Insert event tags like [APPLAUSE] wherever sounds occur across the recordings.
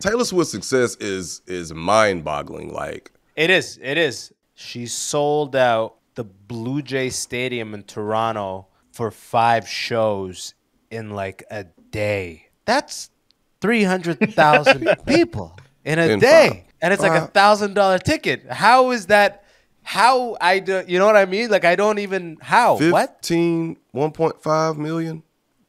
Taylor Swift's success is is mind boggling. Like It is. It is. She sold out the Blue Jay Stadium in Toronto for five shows in like a day. That's 300,000 [LAUGHS] people in a In day. five- and it's like a thousand dollar ticket. How is that? How I do, you know what I mean? Like I don't even how what 15, 1.5 million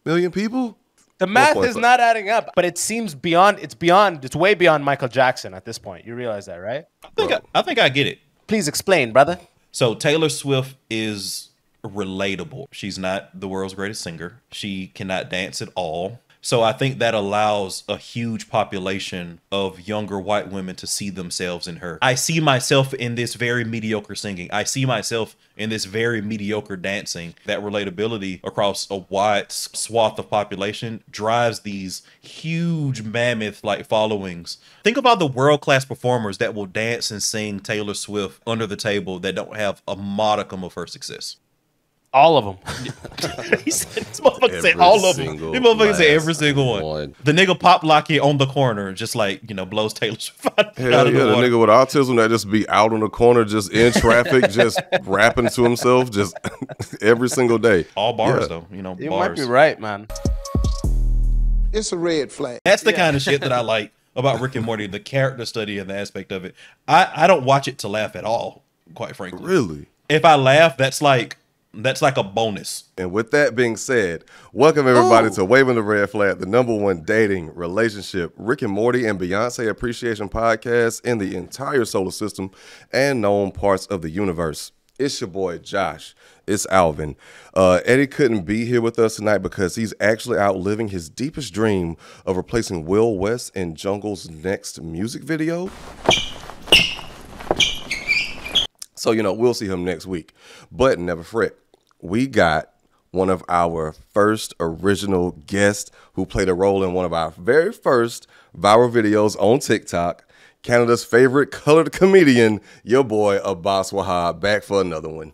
million people. The math is not adding up. But it seems beyond. It's beyond. It's way beyond Michael Jackson at this point. You realize that, right? I think I, I think I get it. Please explain, brother. So Taylor Swift is relatable. She's not the world's greatest singer. She cannot dance at all. So I think that allows a huge population of younger white women to see themselves in her. I see myself in this very mediocre singing. I see myself in this very mediocre dancing. That relatability across a wide swath of population drives these huge mammoth like followings. Think about the world class performers that will dance and sing Taylor Swift under the table that don't have a modicum of her success. All of them. [LAUGHS] he said, this motherfucker said Every all of them. single This motherfucker said every single one. one. The nigga pop lock it on the corner, just like, you know, blows Taylor Swift [LAUGHS] out, Hell out of yeah, the the water. nigga with autism that just be out on the corner, just in traffic, [LAUGHS] just rapping to himself, just every single day. All bars, Yeah. though, you know, You bars. might be right, man. It's a red flag. That's the kind of shit that I like about Rick and Morty, the character study and the aspect of it. I, I don't watch it to laugh at all, quite frankly. Really. If I laugh, that's like that's like a bonus. And with that being said, welcome everybody to Waving the Red Flag, the number one dating relationship, Rick and Morty and Beyonce appreciation podcast in the entire solar system and known parts of the universe. It's your boy Josh. It's Alvin. Uh, Eddy couldn't be here with us tonight because he's actually out living his deepest dream of replacing Will West in Jungle's next music video. So, you know, we'll see him next week. But never fret. We got one of our first original guests who played a role in one of our very first viral videos on TikTok. Canada's favorite colored comedian, your boy Abbas Wahab, back for another one.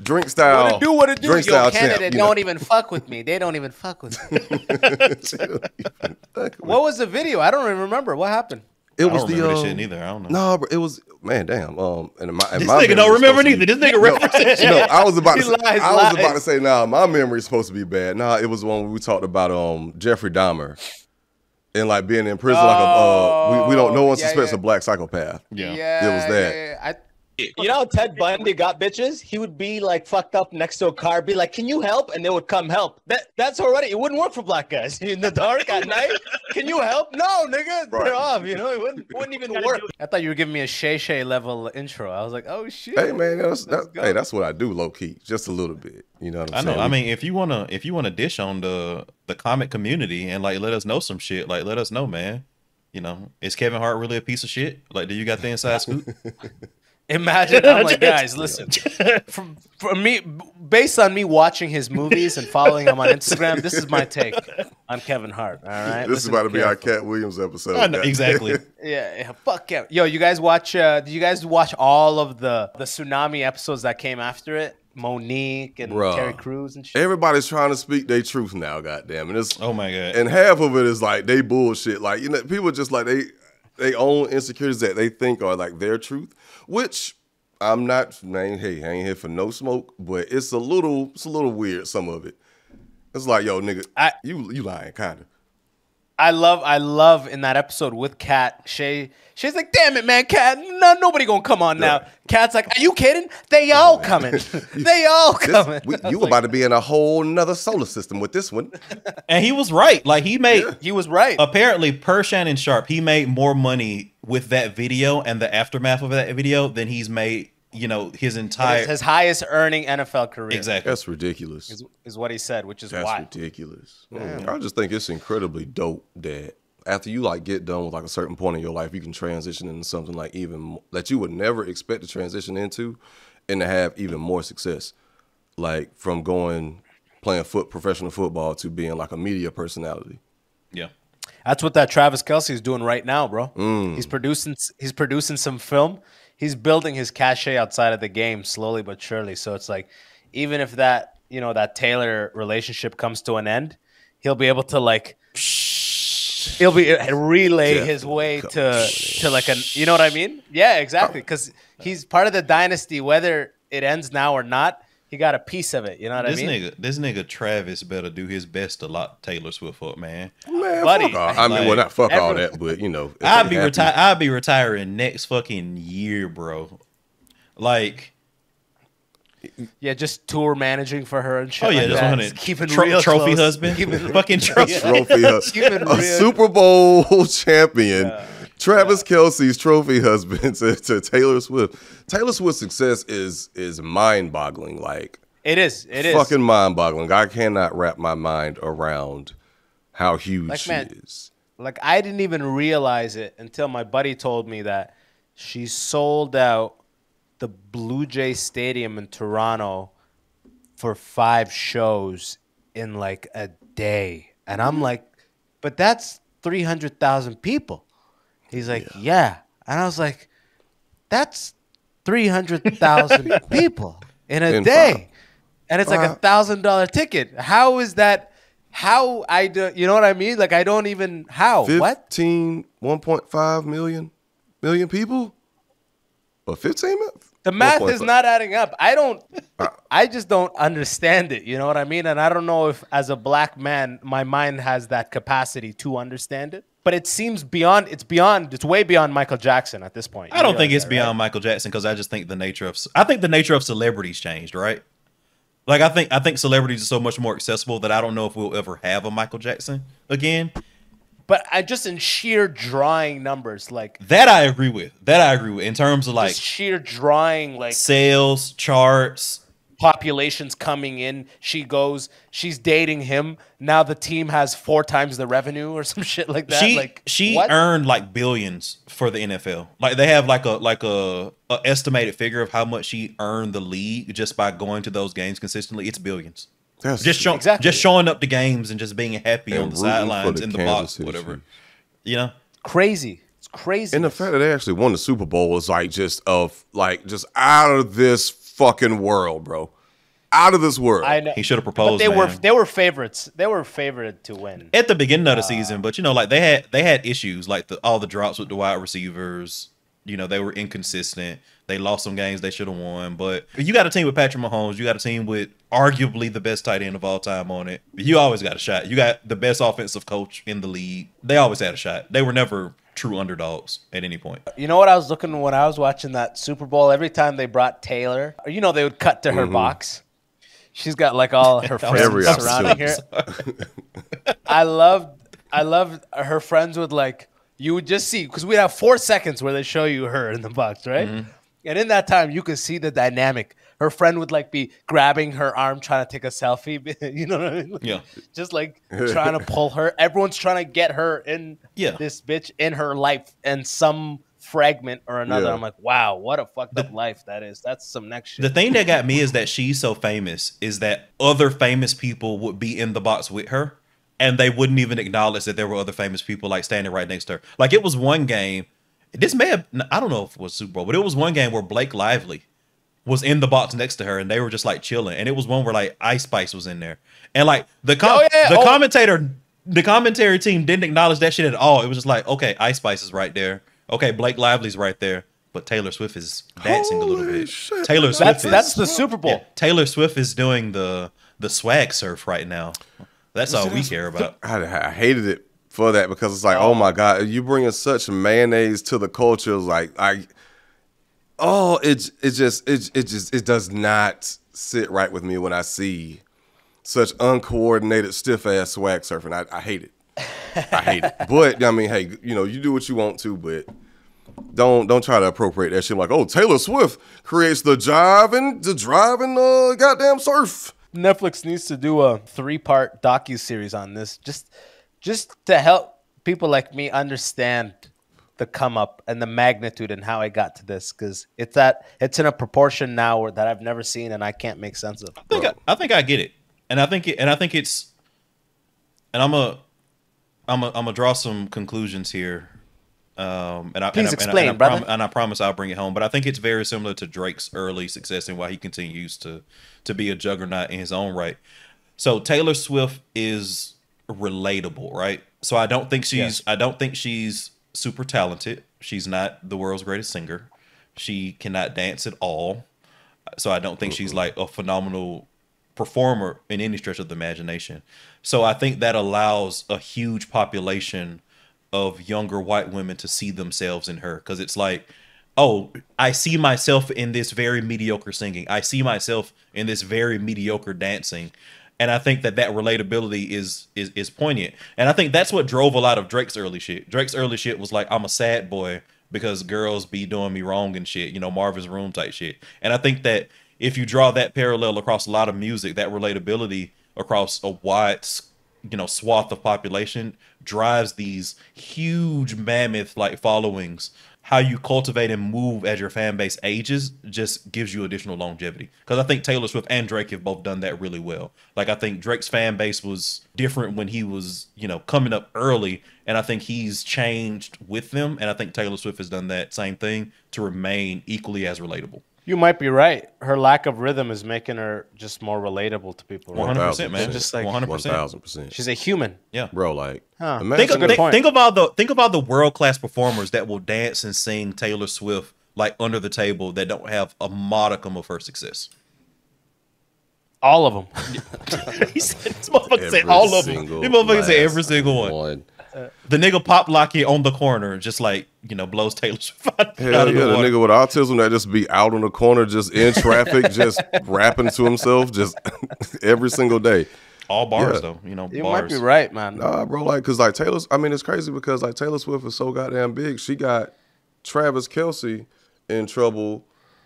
Drink style. What it do? What it do? Drink Yo, style Canada champ, don't know. even fuck with me. They don't even fuck with me. [LAUGHS] what was the video? I don't even remember. What happened? It I was don't the remember this um, shit neither. I don't know. No, bro, it was man, damn. Um, and my, and This my nigga don't remember neither. be- This nigga references [LAUGHS] No, I was about [LAUGHS] to say, lies, I was about to say, nah, my memory is supposed to be bad. Nah, it was the one we talked about um Jeffrey Dahmer and like being in prison like a uh, we, we don't no one yeah, suspects yeah. a black psychopath. Yeah. It was that. yeah, yeah. I, You know how Ted Bundy got bitches? He would be like fucked up next to a car, be like, "Can you help?" And they would come help. That that's already it wouldn't work for black guys [LAUGHS] in the dark at night. Can you help? No, nigga, Right. they're off. You know, it wouldn't wouldn't even work. I thought you were giving me a Shay Shay level intro. I was like, oh shit. Hey man, that's, that's, go. hey, that's what I do low key, just a little bit. You know what I'm I'm know. I mean, if you wanna if you wanna dish on the the comic community and like let us know some shit, like let us know, man. You know, is Kevin Hart really a piece of shit? Like, do you got the inside scoop? [LAUGHS] Imagine, I'm like, guys, listen. From, from me, based on me watching his movies and following him on Instagram, this is my take on Kevin Hart. All right, this is about to be our. Katt Williams episode. Know, exactly. [LAUGHS] Yeah, yeah, fuck yeah. Yo, you guys watch? Uh, did you guys watch all of the the tsunami episodes that came after it? Mo'Nique and Bruh. Terry Crews and shit. Everybody's trying to speak their truth now, goddamn, and it's Oh my god. and half of it is like they bullshit. Like you know, people just like they they own insecurities that they think are like their truth, which I'm not. Man, hey, I ain't here for no smoke, but it's a little it's a little weird. Some of it. It's like, yo, nigga, I- you you lying, kind of. I love, I love in that episode with Katt. Shay, Shay's like, "Damn it, man, Katt, no, nobody gonna come on now." Yeah. Katt's like, "Are you kidding? They all coming. [LAUGHS] they all coming." we, [LAUGHS] you was about like, to be in a whole nother solar system with this one. [LAUGHS] and he was right. Like he made He was right. apparently per Shannon Sharpe, he made more money with that video and the aftermath of that video than he's made, you know, his entire his highest earning NFL career. exactly. That's ridiculous. is, is what he said, which is That's why. ridiculous. Mm. I just think it's incredibly dope that after you like get done with like a certain point in your life, you can transition into something like even mo- that you would never expect to transition into, and to have even more success. Like from going playing foot professional football to being like a media personality. Yeah. That's what that Travis Kelce is doing right now, bro. Mm. He's producing he's producing some film. He's building his cachet outside of the game slowly but surely. So it's like even if that, you know, that Taylor relationship comes to an end, he'll be able to like he'll be uh, relay Jeff his way to to like a you know what I mean? Yeah, exactly. Because he's part of the dynasty, whether it ends now or not. He got a piece of it. You know what This I mean? This nigga, this nigga Travis better do his best to lock Taylor Swift up, man. Man, Buddy, fuck all. I mean, well, not fuck all that, but you know, I'll be happy- retire. I'll be retiring next fucking year, bro. Like, Yeah, just tour managing for her and shit. oh yeah, like that's that. Just of keeping tro- real trophy close. husband, Keeping- [LAUGHS] fucking trophy. trophy husband, [LAUGHS] Keep a real. Super Bowl [LAUGHS] champion, Travis Kelce's trophy husband [LAUGHS] to, to Taylor Swift. Taylor Swift's success is is mind boggling. Like It is. It is. fucking mind boggling. I cannot wrap my mind around how huge Like, she man, is. like I didn't even realize it until my buddy told me that she sold out the Blue Jay Stadium in Toronto for five shows in like a day. And I'm mm. like, but that's 300,000 people. He's like, yeah. And I was like, that's 300,000 [LAUGHS] people in a In day. five- and it's like a thousand dollar ticket. How is that? How I do, you know what I mean? Like I don't even how what 15, 1.5 million million people? Or 15 the math is 1.5. not adding up. I don't. Uh, I just don't understand it. You know what I mean? And I don't know if, as a black man, my mind has that capacity to understand it. But it seems beyond. It's beyond. It's way beyond Michael Jackson at this point. I don't think it's that, right? beyond Michael Jackson because I just think the nature of I think the nature of celebrities changed, right? Like I think I think celebrities are so much more accessible that I don't know if we'll ever have a Michael Jackson again. But I just in sheer drawing numbers, like That I agree with. That I agree with in terms of like sheer drawing, like sales charts. Populations coming in. She goes, she's dating him. Now the team has four times the revenue or [LAUGHS] some shit like that. she like she what? earned like billions for the NFL. Like they have like a like a, a estimated figure of how much she earned the league just by going to those games consistently. It's billions. That's Just show, Exactly. just showing up to games and just being happy And on the sidelines the in the Kansas box, City whatever. Chiefs. You know. crazy. It's crazy. And the fact that they actually won the Super Bowl is like just of like just out of this fucking world, bro. Out of this world. I know. He should have But proposed. they were they were favorites. They were favored to win. at the beginning of the uh, season, but you know, like they had they had issues, like the all the drops with the wide receivers. You know, they were inconsistent. They lost some games they should have won. But you got a team with Patrick Mahomes. You got a team with arguably the best tight end of all time on it. You always got a shot. You got the best offensive coach in the league. They always had a shot. They were never true underdogs at any point. You know what I was looking when I was watching that Super Bowl? Every time they brought Taylor, you know, they would cut to her box. She's got like all [LAUGHS] her friends surrounding her. [LAUGHS] I loved, I loved her friends would like you would just see because we'd have four seconds where they show you her in the box, right? Mm-hmm. And in that time, you could see the dynamic. Her friend would like be grabbing her arm, trying to take a selfie. [LAUGHS] you know what I mean? Yeah. [LAUGHS] Just like [LAUGHS] trying to pull her. Everyone's trying to get her in Yeah. this bitch in her life and some fragment or another. Yeah. I'm like, wow, what a fucked up life that is. That's some next shit. The thing that got me is that she's so famous is that other famous people would be in the box with her and they wouldn't even acknowledge that there were other famous people like standing right next to her. Like it was one game. This may have I don't know if it was Super Bowl, but it was one game where Blake Lively was in the box next to her and they were just like chilling. And it was one where like Ice Spice was in there. And like the com- Oh, yeah. the Oh. commentator the commentary team didn't acknowledge that shit at all. It was just like, okay, Ice Spice is right there. Okay, Blake Lively's right there. But Taylor Swift is dancing a little bit. shit. Taylor Swift that's is that's the Super Bowl. yeah, Taylor Swift is doing the the swag surf right now. That's all we care about. I, I hated it for that because it's like, oh, oh my god, you bringing such mayonnaise to the culture. Like, I, oh, it it just it it just it does not sit right with me when I see such uncoordinated stiff ass swag surfing. I, I hate it. I hate it. [LAUGHS] But I mean, hey, you know, you do what you want to, but don't don't try to appropriate that shit. Like, oh, Taylor Swift creates the jive and the drive and uh, goddamn surf. Netflix needs to do a three-part docu series on this, just just to help people like me understand the come up and the magnitude and how I got to this, because it's that it's in a proportion now where, that I've never seen and I can't make sense of. I think I, I think I get it, and I think it, and I think it's, and I'm a, I'm a, I'm gonna draw some conclusions here. Um, and I, Please and I, explain, I, and I, brother. and I promise I'll bring it home. But I think it's very similar to Drake's early success and why he continues to to be a juggernaut in his own right. So Taylor Swift is relatable, right? So I don't think she's. I don't think she's super talented. She's not the world's greatest singer. She cannot dance at all. So I don't think she's like a phenomenal performer in any stretch of the imagination. So I think that allows a huge population of younger white women to see themselves in her because it's like, oh, I see myself in this very mediocre singing. I see myself in this very mediocre dancing. And I think that that relatability is is is poignant. And I think that's what drove a lot of Drake's early shit. Drake's early shit was like, I'm a sad boy because girls be doing me wrong and shit, you know, Marvin's Room type shit. And I think that if you draw that parallel across a lot of music, that relatability across a wide, you know, swath of population drives these huge mammoth like followings. How you cultivate and move as your fan base ages just gives you additional longevity. Because I think Taylor Swift and Drake have both done that really well. Like I think Drake's fan base was different when he was, you know, coming up early, and I think he's changed with them. And I think Taylor Swift has done that same thing to remain equally as relatable. You might be right. Her lack of rhythm is making her just more relatable to people. One hundred percent, man. Just like- one hundred One percent. thousand percent. She's a human. Yeah. Bro, like, Huh. Think, think, think about the think about the world class performers that will dance and sing Taylor Swift like under the table that don't have a modicum of her success. All of them. [LAUGHS] he said, this motherfucker said Every all of them. single This motherfucker said every single one. one. The nigga pop locky on the corner just like you know blows Taylor [LAUGHS] Swift out, Hell out of yeah, the the nigga with autism that just be out on the corner, just in [LAUGHS] traffic, just rapping to himself, just [LAUGHS] every single day. All bars Yeah. though, you know. You bars. might be right, man. Nah, bro, like, cause like Taylor's, I mean, it's crazy because like Taylor Swift is so goddamn big. She got Travis Kelce in trouble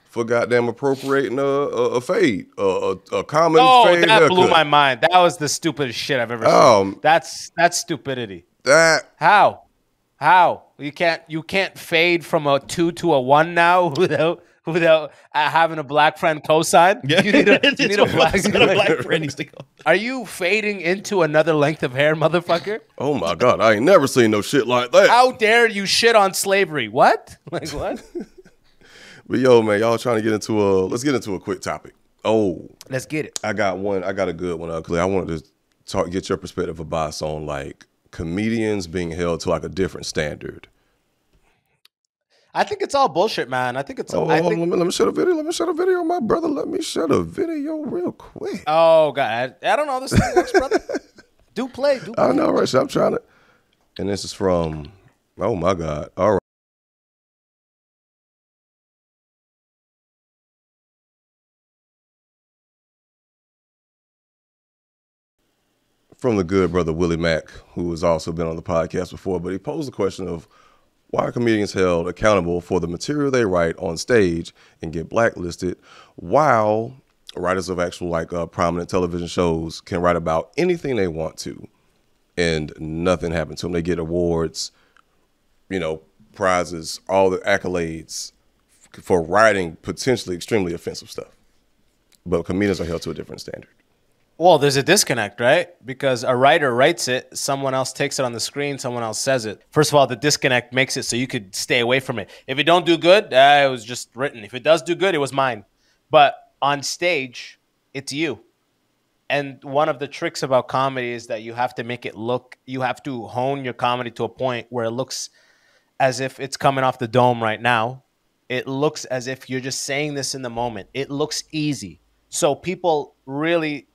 for goddamn appropriating a, a, a fade, a, a, a common Oh, fade that blew my mind. That was the stupidest shit I've ever seen. Um, that's that's stupidity. That How? How? You can't you can't fade from a two to a one now [LAUGHS] without without uh, having a black friend cosign. Yeah, You need a, you [LAUGHS] need a black. [LAUGHS] A black friend. He's stick- Are you fading into another length of hair, motherfucker? oh my god, I ain't never seen no shit like that. How dare you shit on slavery? What? Like what? But yo, man, y'all trying to get into a let's get into a quick topic. Oh, Let's get it. I got one. I got a good one. Ugly. I wanted to talk, get your perspective of boss on like comedians being held to like a different standard. I think it's all bullshit, man. I think it's. Oh, I think, let me let me shut a video. Let me shut a video, my brother. Let me shut a video real quick. oh god, I, I don't know. This thing works, brother. [LAUGHS] do play. Do play. I know, right? So I'm trying to. And this is from. Oh my God! All right. From the good brother Willie Mack, who has also been on the podcast before, but he posed the question of why are comedians held accountable for the material they write on stage and get blacklisted, while writers of actual like uh, prominent television shows can write about anything they want to, and nothing happens to them. They get awards, you know, prizes, all the accolades for writing potentially extremely offensive stuff. But comedians are held to a different standard. Well, there's a disconnect, right? Because a writer writes it, someone else takes it on the screen, someone else says it. First of all, the disconnect makes it so you could stay away from it. If it don't do good, uh, it was just written. If it does do good, it was mine. But on stage, it's you. And one of the tricks about comedy is that you have to make it look, you have to hone your comedy to a point where it looks as if it's coming off the dome right now. It looks as if you're just saying this in the moment. It looks easy. So people really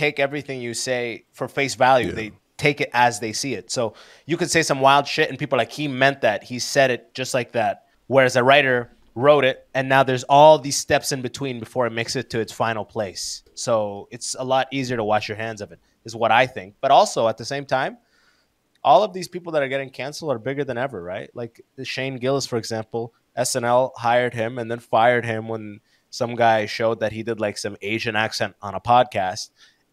take everything you say for face value. They take it as they see it. So you could say some wild shit and people are like, he meant that. He said it just like that. Whereas a writer wrote it and now there's all these steps in between before it makes it to its final place. So it's a lot easier to wash your hands of it, is what I think. But also at the same time, all of these people that are getting canceled are bigger than ever, right? Like Shane Gillis, for example, SNL hired him and then fired him when some guy showed that he did like some Asian accent on a podcast,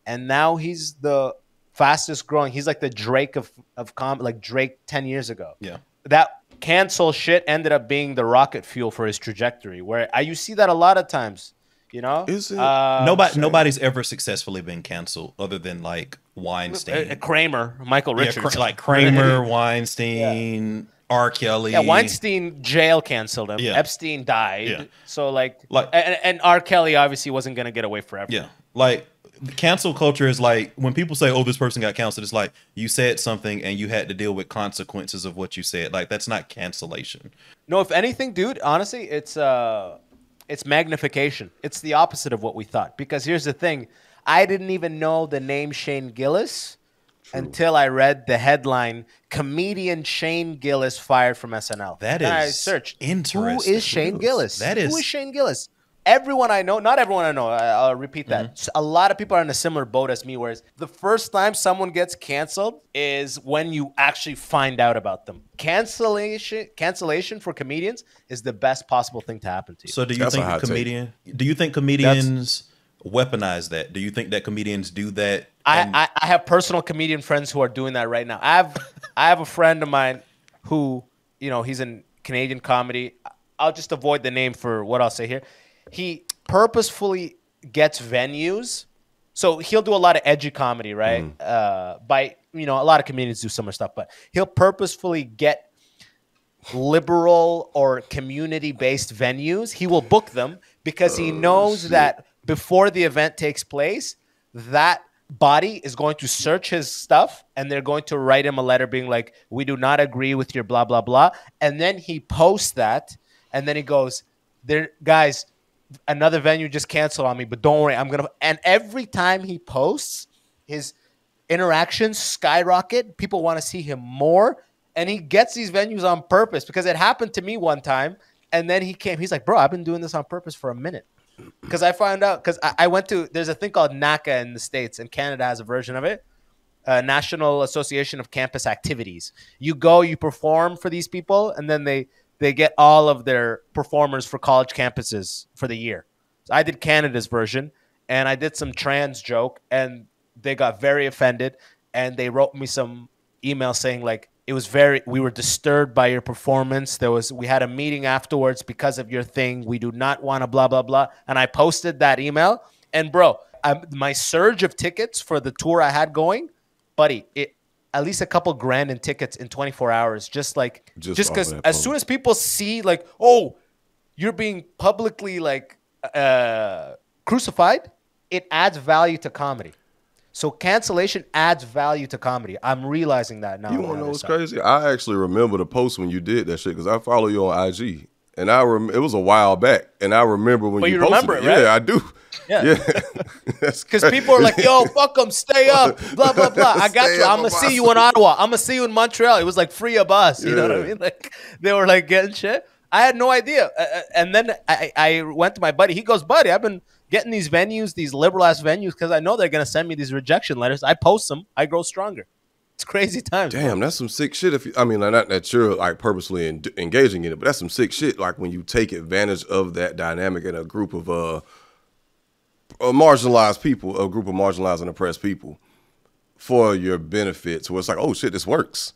and now he's the fastest growing. He's like the Drake of of com, like Drake ten years ago. Yeah. That cancel shit ended up being the rocket fuel for his trajectory. Where I, you see that a lot of times, you know. Is it? Uh, Nobody, nobody's ever successfully been canceled other than like Weinstein, uh, Kramer, Michael yeah, Richards, Kra- like Kramer, [LAUGHS] Weinstein, R. Kelly. Yeah, Weinstein jail canceled him. Yeah. Epstein died. Yeah. So like, Like- and, and R. Kelly obviously wasn't gonna get away forever. Yeah, like cancel culture is like when people say, "Oh, this person got canceled." It's like you said something and you had to deal with consequences of what you said. Like that's not cancellation. No, if anything, dude, honestly, it's uh it's magnification. It's the opposite of what we thought. Because here's the thing. I didn't even know the name Shane Gillis until I read the headline comedian Shane Gillis fired from SNL. That And I searched Who interesting. is Shane Gillis? That Who is- is Shane Gillis? Everyone I know, not everyone I know, I- I'll repeat that. Mm-hmm. S- A lot of people are in a similar boat as me, whereas the first time someone gets canceled is when you actually find out about them. Cancellation cancellation for comedians is the best possible thing to happen to you. So do you That's a think hot take. comedian? Do you think comedians weaponize that? Do you think that comedians do that? and- I, I, I have personal comedian friends who are doing that right now. I have I have a friend of mine who, you know, he's in Canadian comedy. I'll just avoid the name for what I'll say here. He purposefully gets venues. So he'll do a lot of edgy comedy, right? Uh, by you know, a lot of comedians do similar stuff, but he'll purposefully get liberal or community based venues, he will book them because he knows that before the event takes place, that body is going to search his stuff and they're going to write him a letter being like, We do not agree with your blah, blah, blah. And then he posts that and then he goes, There, guys, another venue just canceled on me, but don't worry, I'm gonna. And every time he posts, his interactions skyrocket. People want to see him more, and he gets these venues on purpose because it happened to me one time. And then he came. He's like, "Bro, I've been doing this on purpose for a minute." [CLEARS THROAT] Because I found out because I, I went to there's a thing called NACA in the states, and Canada has a version of it. Uh, National Association of Campus Activities. You go, you perform for these people, and then they they get all of their performers for college campuses for the year. So I did Canada's version, and I did some trans joke, and they got very offended, and they wrote me some email saying like it was very we were disturbed by your performance. There was we had a meeting afterwards because of your thing. We do not want to blah blah blah, and I posted that email, and bro, I, my surge of tickets for the tour I had going, buddy, it at least a couple grand in tickets in 24 hours, just like Just because as soon as people see like, oh, you're being publicly like uh, crucified, it adds value to comedy. So cancellation adds value to comedy. I'm realizing that now. You want to know what's crazy? I actually remember the post when you did that shit because I follow you on IG, and I rem- it was a while back, and I remember when But you, you posted remember it, right? Yeah, I do. [LAUGHS] Yeah. yeah. [LAUGHS] Because Because people are like, "Yo, fuck them, stay [LAUGHS] up, blah blah blah." I got Stay you. I'm gonna see you in Ottawa. I'm gonna see you in Montreal. It was like free a bus. You know what I mean? Like they were like getting shit. I had no idea. Uh, uh, and then I, I went to my buddy. He goes, "Buddy, I've been getting these venues, these liberal ass venues, because I know they're gonna send me these rejection letters. I post them. I grow stronger. It's crazy times. Damn, that's some sick shit. If you, I mean, not that you're like purposely en- engaging in it, but that's some sick shit. Like when you take advantage of that dynamic in a group of uh, uh marginalized people, a group of marginalized and oppressed people, for your benefit. So it's like, oh shit, this works.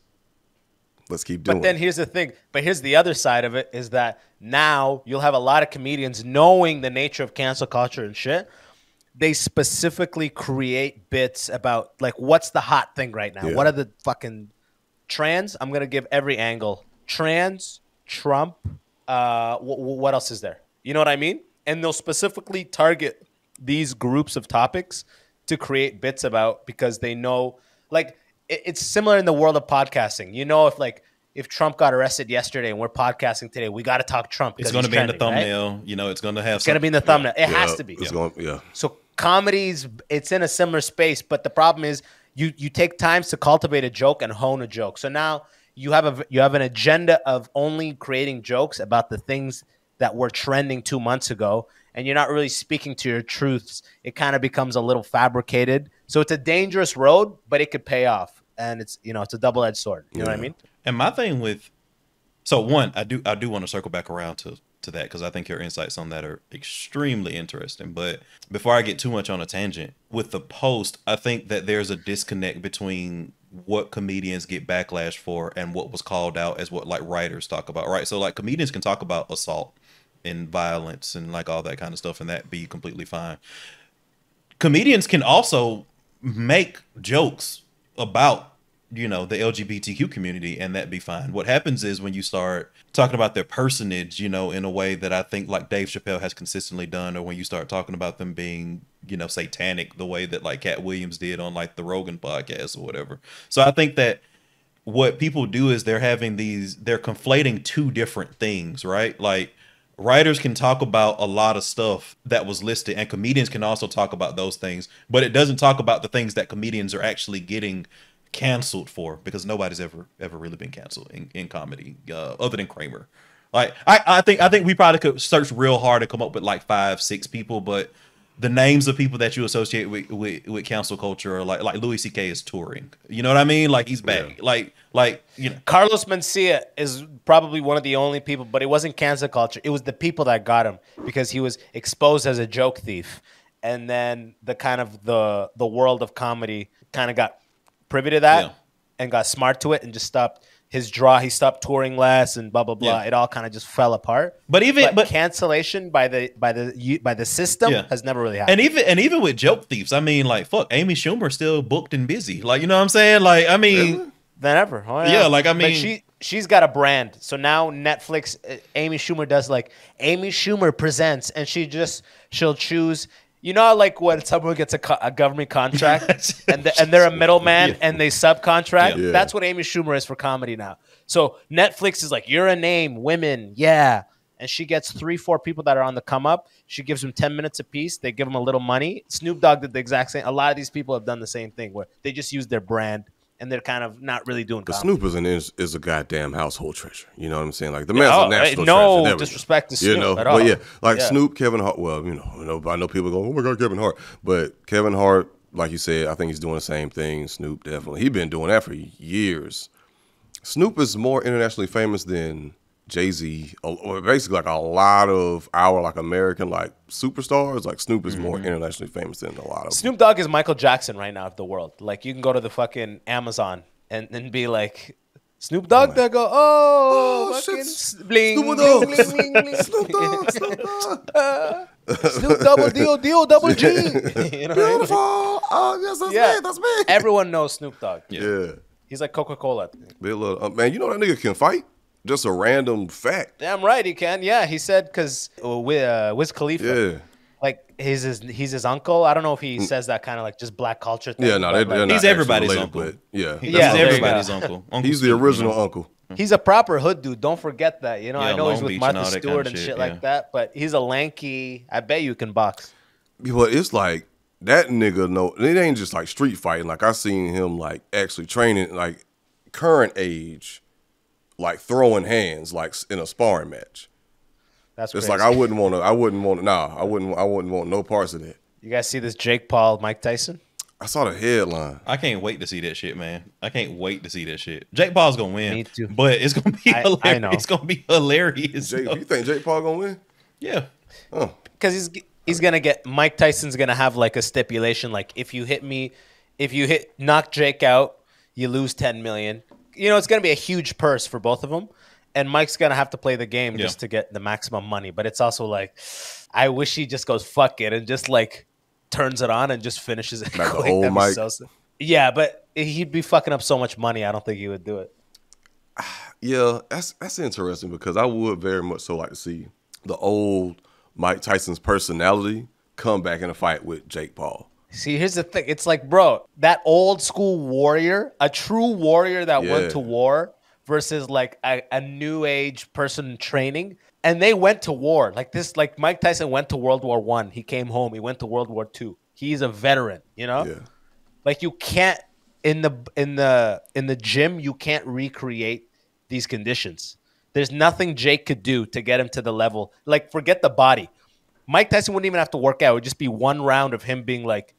Let's keep doing. But then it. here's the thing. But here's the other side of it is that now you'll have a lot of comedians knowing the nature of cancel culture and shit. They specifically create bits about like what's the hot thing right now? Yeah. What are the fucking trans? I'm gonna give every angle. Trans, Trump. Uh, wh- wh- what else is there? You know what I mean? And they'll specifically target these groups of topics to create bits about because they know like it- it's similar in the world of podcasting. You know, if like if Trump got arrested yesterday and we're podcasting today, we got to talk Trump. It's going to he's be in the trending, right? thumbnail. You know, it's going to have. It's going to be in the thumbnail. It has to be. It's going, yeah. So comedies, it's in a similar space, but the problem is you you take times to cultivate a joke and hone a joke. So now you have a you have an agenda of only creating jokes about the things that were trending two months ago, and you're not really speaking to your truths. It kind of becomes a little fabricated. So it's a dangerous road, but it could pay off, and it's you know it's a double edged sword. You know what I mean? And my thing with, so one, I do I do want to circle back around to to that because I think your insights on that are extremely interesting. But before I get too much on a tangent with the post, I think that there's a disconnect between what comedians get backlash for and what was called out as what like writers talk about, right? So like comedians can talk about assault and violence and like all that kind of stuff, and that be completely fine. Comedians can also make jokes about you know the LGBTQ community and that be fine. What happens is when you start talking about their personage, you know, in a way that I think like Dave Chappelle has consistently done, or when you start talking about them being, you know, satanic, the way that like Katt Williams did on like the Rogan podcast or whatever. So I think that what people do is they're having these they're conflating two different things, right? Like writers can talk about a lot of stuff that was listed and comedians can also talk about those things, but it doesn't talk about the things that comedians are actually getting canceled for because nobody's ever ever really been canceled in, in comedy uh, other than Kramer. Like I, I think I think we probably could search real hard to come up with like five, six people, but the names of people that you associate with with, with cancel culture are like like Louis C.K. is touring. You know what I mean? Like he's back. Like like you know. Carlos Mencia is probably one of the only people, but it wasn't cancel culture. It was the people that got him because he was exposed as a joke thief, and then the kind of the the world of comedy kind of got privy to that Yeah. and got smart to it and just stopped his draw. He stopped touring less and blah blah blah. Yeah. It all kind of just fell apart. But even But, but cancellation by the by the by the system Yeah. has never really happened. and even and even with joke thieves, I mean like fuck, Amy Schumer still booked and busy. Like you know what I'm saying? Like I mean than ever. Oh, Yeah, like, I But mean- she she's got a brand. So now Netflix, uh, Amy Schumer does like Amy Schumer presents, and she just she'll choose. You know, like when someone gets a, co- a government contract [LAUGHS] and the, and they're a middleman Yeah. and they subcontract. Yeah. That's what Amy Schumer is for comedy now. So Netflix is like, you're a name, women, yeah. And she gets three, four people that are on the come up. She gives them ten minutes apiece. They give them a little money. Snoop Dogg did the exact same. A lot of these people have done the same thing where they just use their brand and they're kind of not really doing. Because comedy. Snoop is, an, is is a goddamn household treasure. You know what I'm saying? Like the man's oh, a national no treasure. Go. disrespect to Snoop You know, at but yeah, like Yeah. Snoop, Kevin Hart. Well, you know, you know, I know people go, "Oh my God, Kevin Hart," but Kevin Hart, like you said, I think he's doing the same thing. Snoop definitely, he's been doing that for years. Snoop is more internationally famous than Jay Z, or basically like a lot of our like American like superstars. Like Snoop is more internationally famous than a lot of. Mm-hmm. Snoop Dogg is Michael Jackson right now of the world. Like you can go to the fucking Amazon and, and be like Snoop Dogg. They go, oh, Oh, fucking shit, bling, Snoop bling, Dogg. bling, bling, bling. [LAUGHS] Snoop Dogg, Snoop Dogg. [LAUGHS] Snoop double deal deal double G. [LAUGHS] you know what I mean? Beautiful. Oh yes, that's Yeah. me. That's me. Everyone knows Snoop Dogg. yeah. He's like Coca Cola. Big little, uh, man, you know that nigga can fight? Just a random fact. Damn right he can. Yeah, he said because with uh, Wiz Khalifa, Yeah. like he's his he's his uncle. I don't know if he says that kind of like just black culture thing. Mm. Yeah, no, but, they, like, they're not He's actually everybody's related, uncle. But yeah, He's Yeah, that's- everybody's uncle. Uncle he's the original know? uncle. [LAUGHS] He's a proper hood dude. Don't forget that. You know, I Yeah, know he's with Beach Martha all that kind Stewart of and shit, shit yeah. like that, but he's a lanky. I bet you can box. But it's like that nigga. No, it ain't just like street fighting. Like I seen him like actually training, like current age, like throwing hands, like in a sparring match. That's It's crazy. like I wouldn't want to. I wouldn't want. Nah, I wouldn't. I wouldn't want no parts of that. you guys see this Jake Paul Mike Tyson? I saw the headline. I can't wait to see that shit, man. I can't wait to see that shit. Jake Paul's gonna win. Me too. But it's gonna be I- I hilarious. know. It's gonna be hilarious. Jake, you think Jake Paul gonna win? yeah. Oh, Because he's he's gonna get Mike Tyson's gonna have like a stipulation like if you hit me, if you hit knock Jake out, you lose ten million. You know it's gonna be a huge purse for both of them, and Mike's gonna have to play the game Yeah. just to get the maximum money. But it's also like, I wish he just goes fuck it and just like turns it on and just finishes it. [LAUGHS] Like the quick. That'd Mike? so yeah, but he'd be fucking up so much money. I don't think he would do it. [SIGHS] Yeah, that's that's interesting because I would very much so like to see the old Mike Tyson's personality come back in a fight with Jake Paul. See, here's the thing. It's like, bro, that old school warrior, a true warrior that Yeah. went to war versus like a, a new age person in training. And they went to war. Like this, like Mike Tyson went to World War One. He came home. He went to World War Two. He's a veteran, you know? Yeah, Like you can't in the in the in the gym, you can't recreate these conditions. There's nothing Jake could do to get him to the level. Like forget the body. Mike Tyson wouldn't even have to work out. It would just be one round of him being like,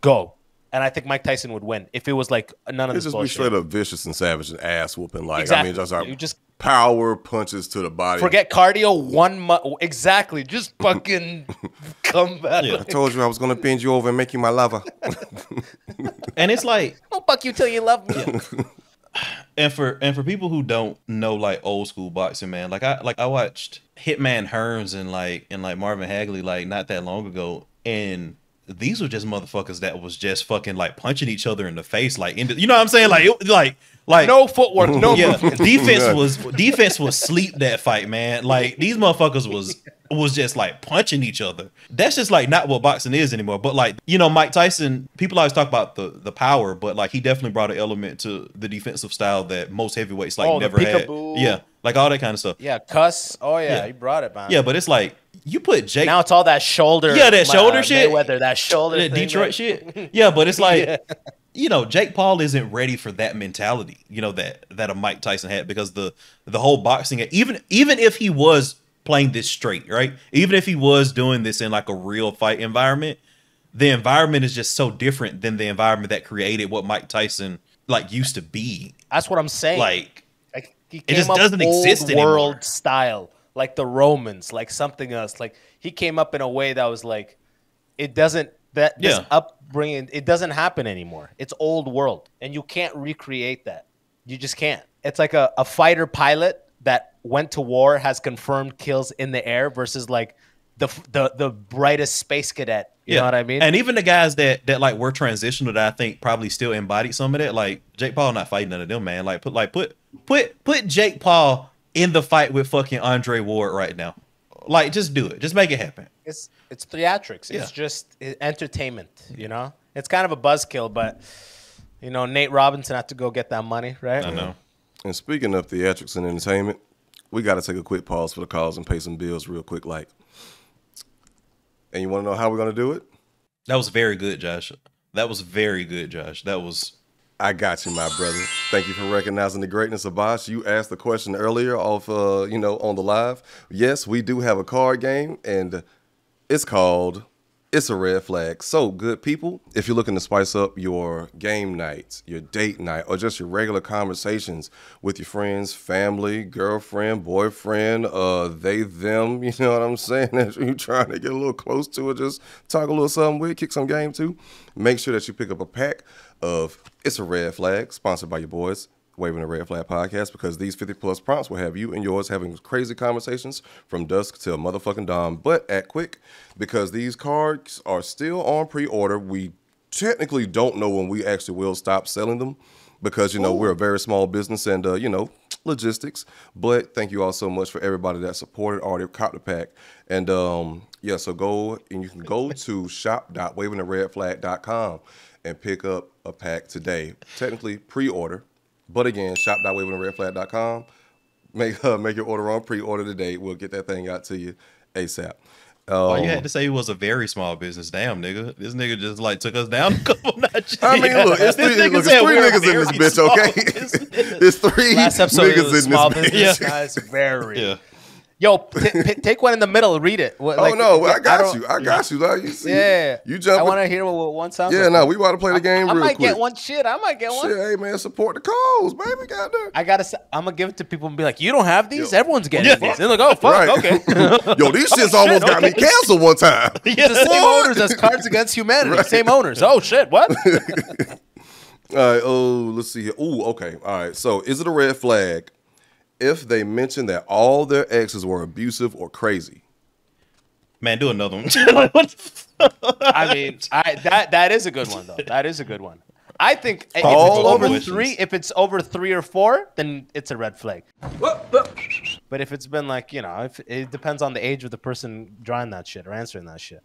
"Go," and I think Mike Tyson would win if it was like none of it's this just be bullshit. straight up vicious and savage and ass whooping. Like I mean, just like You just- power punches to the body. Forget cardio. One mu- exactly. Just [LAUGHS] fucking come back. I told you I was gonna bend you over and make you my lover. [LAUGHS] And it's like [LAUGHS] I'll fuck you till you love me. and for and for people who don't know like old school boxing, man, like I like I watched Hitman Hearns and like and like Marvin Hagler like not that long ago, and these were just motherfuckers that was just fucking like punching each other in the face, like in the, you know what I'm saying? Like, it, like, like No footwork, no yeah, defense Yeah. [LAUGHS] was defense was sleep that fight, man. Like these motherfuckers was was just like punching each other. That's just like not what boxing is anymore. But like you know, Mike Tyson, people always talk about the the power, but like he definitely brought an element to the defensive style that most heavyweights like Oh, the never had. Yeah, like all that kind of stuff. Yeah, Cus. Oh yeah, Yeah. he brought it, man. Yeah, but it's like you put Jake now it's all that shoulder. Yeah, that uh, shoulder shit. Mayweather, that shoulder. that thing, Detroit man. shit. [LAUGHS] Yeah, but it's like Yeah. you know, Jake Paul isn't ready for that mentality, you know, that that a Mike Tyson had because the the whole boxing even even if he was playing this straight, right? Even if he was doing this in like a real fight environment, the environment is just so different than the environment that created what Mike Tyson like used to be. That's what I'm saying. Like Like he It just up doesn't old exist anymore. world style, like the Romans, like something else. Like he came up in a way that was like, it doesn't that this Yeah. upbringing. It doesn't happen anymore. It's old world, and you can't recreate that. You just can't. It's like a, a fighter pilot that went to war has confirmed kills in the air versus like the the the brightest space cadet. You know what I mean? And even the guys that that like were transitional that I think probably still embodied some of that. Like Jake Paul not fighting none of them, man. Like put like put put put Jake Paul in the fight with fucking Andre Ward right now. Like just do it. Just make it happen. it's it's theatrics. Yeah. It's just eh, entertainment. You know, it's kind of a buzzkill, but you know, Nate Robinson had to go get that money, right? I know. And speaking of theatrics and entertainment, we got to take a quick pause for the calls and pay some bills real quick. Like, and you want to know how we're gonna do it? That was very good, Josh. That was very good, Josh. That was I got you, my brother. Thank you for recognizing the greatness of Bosch. You asked the question earlier off, uh, you know, on the live. Yes, we do have a card game, and it's called It's a Red Flag. So, good people, if you're looking to spice up your game nights, your date night, or just your regular conversations with your friends, family, girlfriend, boyfriend, uh, they, them, [LAUGHS] you know what I'm saying? If you're trying to get a little close to it, just talk a little something with, kick some game too. Make sure that you pick up a pack of It's a Red Flag, sponsored by your boys, Waving the Red Flag podcast, because these 50 plus prompts will have you and yours having crazy conversations from dusk till motherfucking dawn. But at quick, because these cards are still on pre order, we technically don't know when we actually will stop selling them because, you know, we're a very small business and, uh, you know, logistics. But thank you all so much for everybody that supported, already caught the pack. And um, yeah, so go and you can go [LAUGHS] to shop.wavingtheredflag.com and pick up a pack today. Technically pre-order, but again, shop.wavingtheredflag.com. Make [LAUGHS] uh, make your order on pre-order today. We'll get that thing out to you ASAP. all Um, you had to say it was a very small business. Damn, nigga. This nigga just like took us down a couple [LAUGHS] notches. I mean, look, it's three, nigga look, it's three niggas in this bitch, okay? business. [LAUGHS] it's three Last episode niggas was in small this business. bitch. Guys, very. Yeah. Yo, take one in the middle. Read it. What, Oh like, no, I I got don't- you. I got you. Like, you see, Yeah, you I want to hear what, one sounds. Yeah, like. no, we want to play the game I real might quick. get one. Shit, I might get one. Shit, hey man, support the cause, baby. Goddamn. I gotta. I'm gonna give it to people and be like, "You don't have these. Yo. Everyone's getting Yeah. these." They're like, "Oh fuck, Right. okay." [LAUGHS] Yo, these [LAUGHS] oh, shits almost got me canceled one time. [LAUGHS] It's the same What? owners as Cards Against Humanity. Same owners. Oh shit, what? All right. Oh, let's see here. Oh, okay. All right. So, is it a red flag if they mention that all their exes were abusive or crazy? Man, do another one. [LAUGHS] Like, what the fuck? I mean, I that that is a good one though. That is a good one. I think if All it's over emotions. three, if it's over three or four, then it's a red flag. But if it's been like you know, if it depends on the age of the person drawing that shit or answering that shit.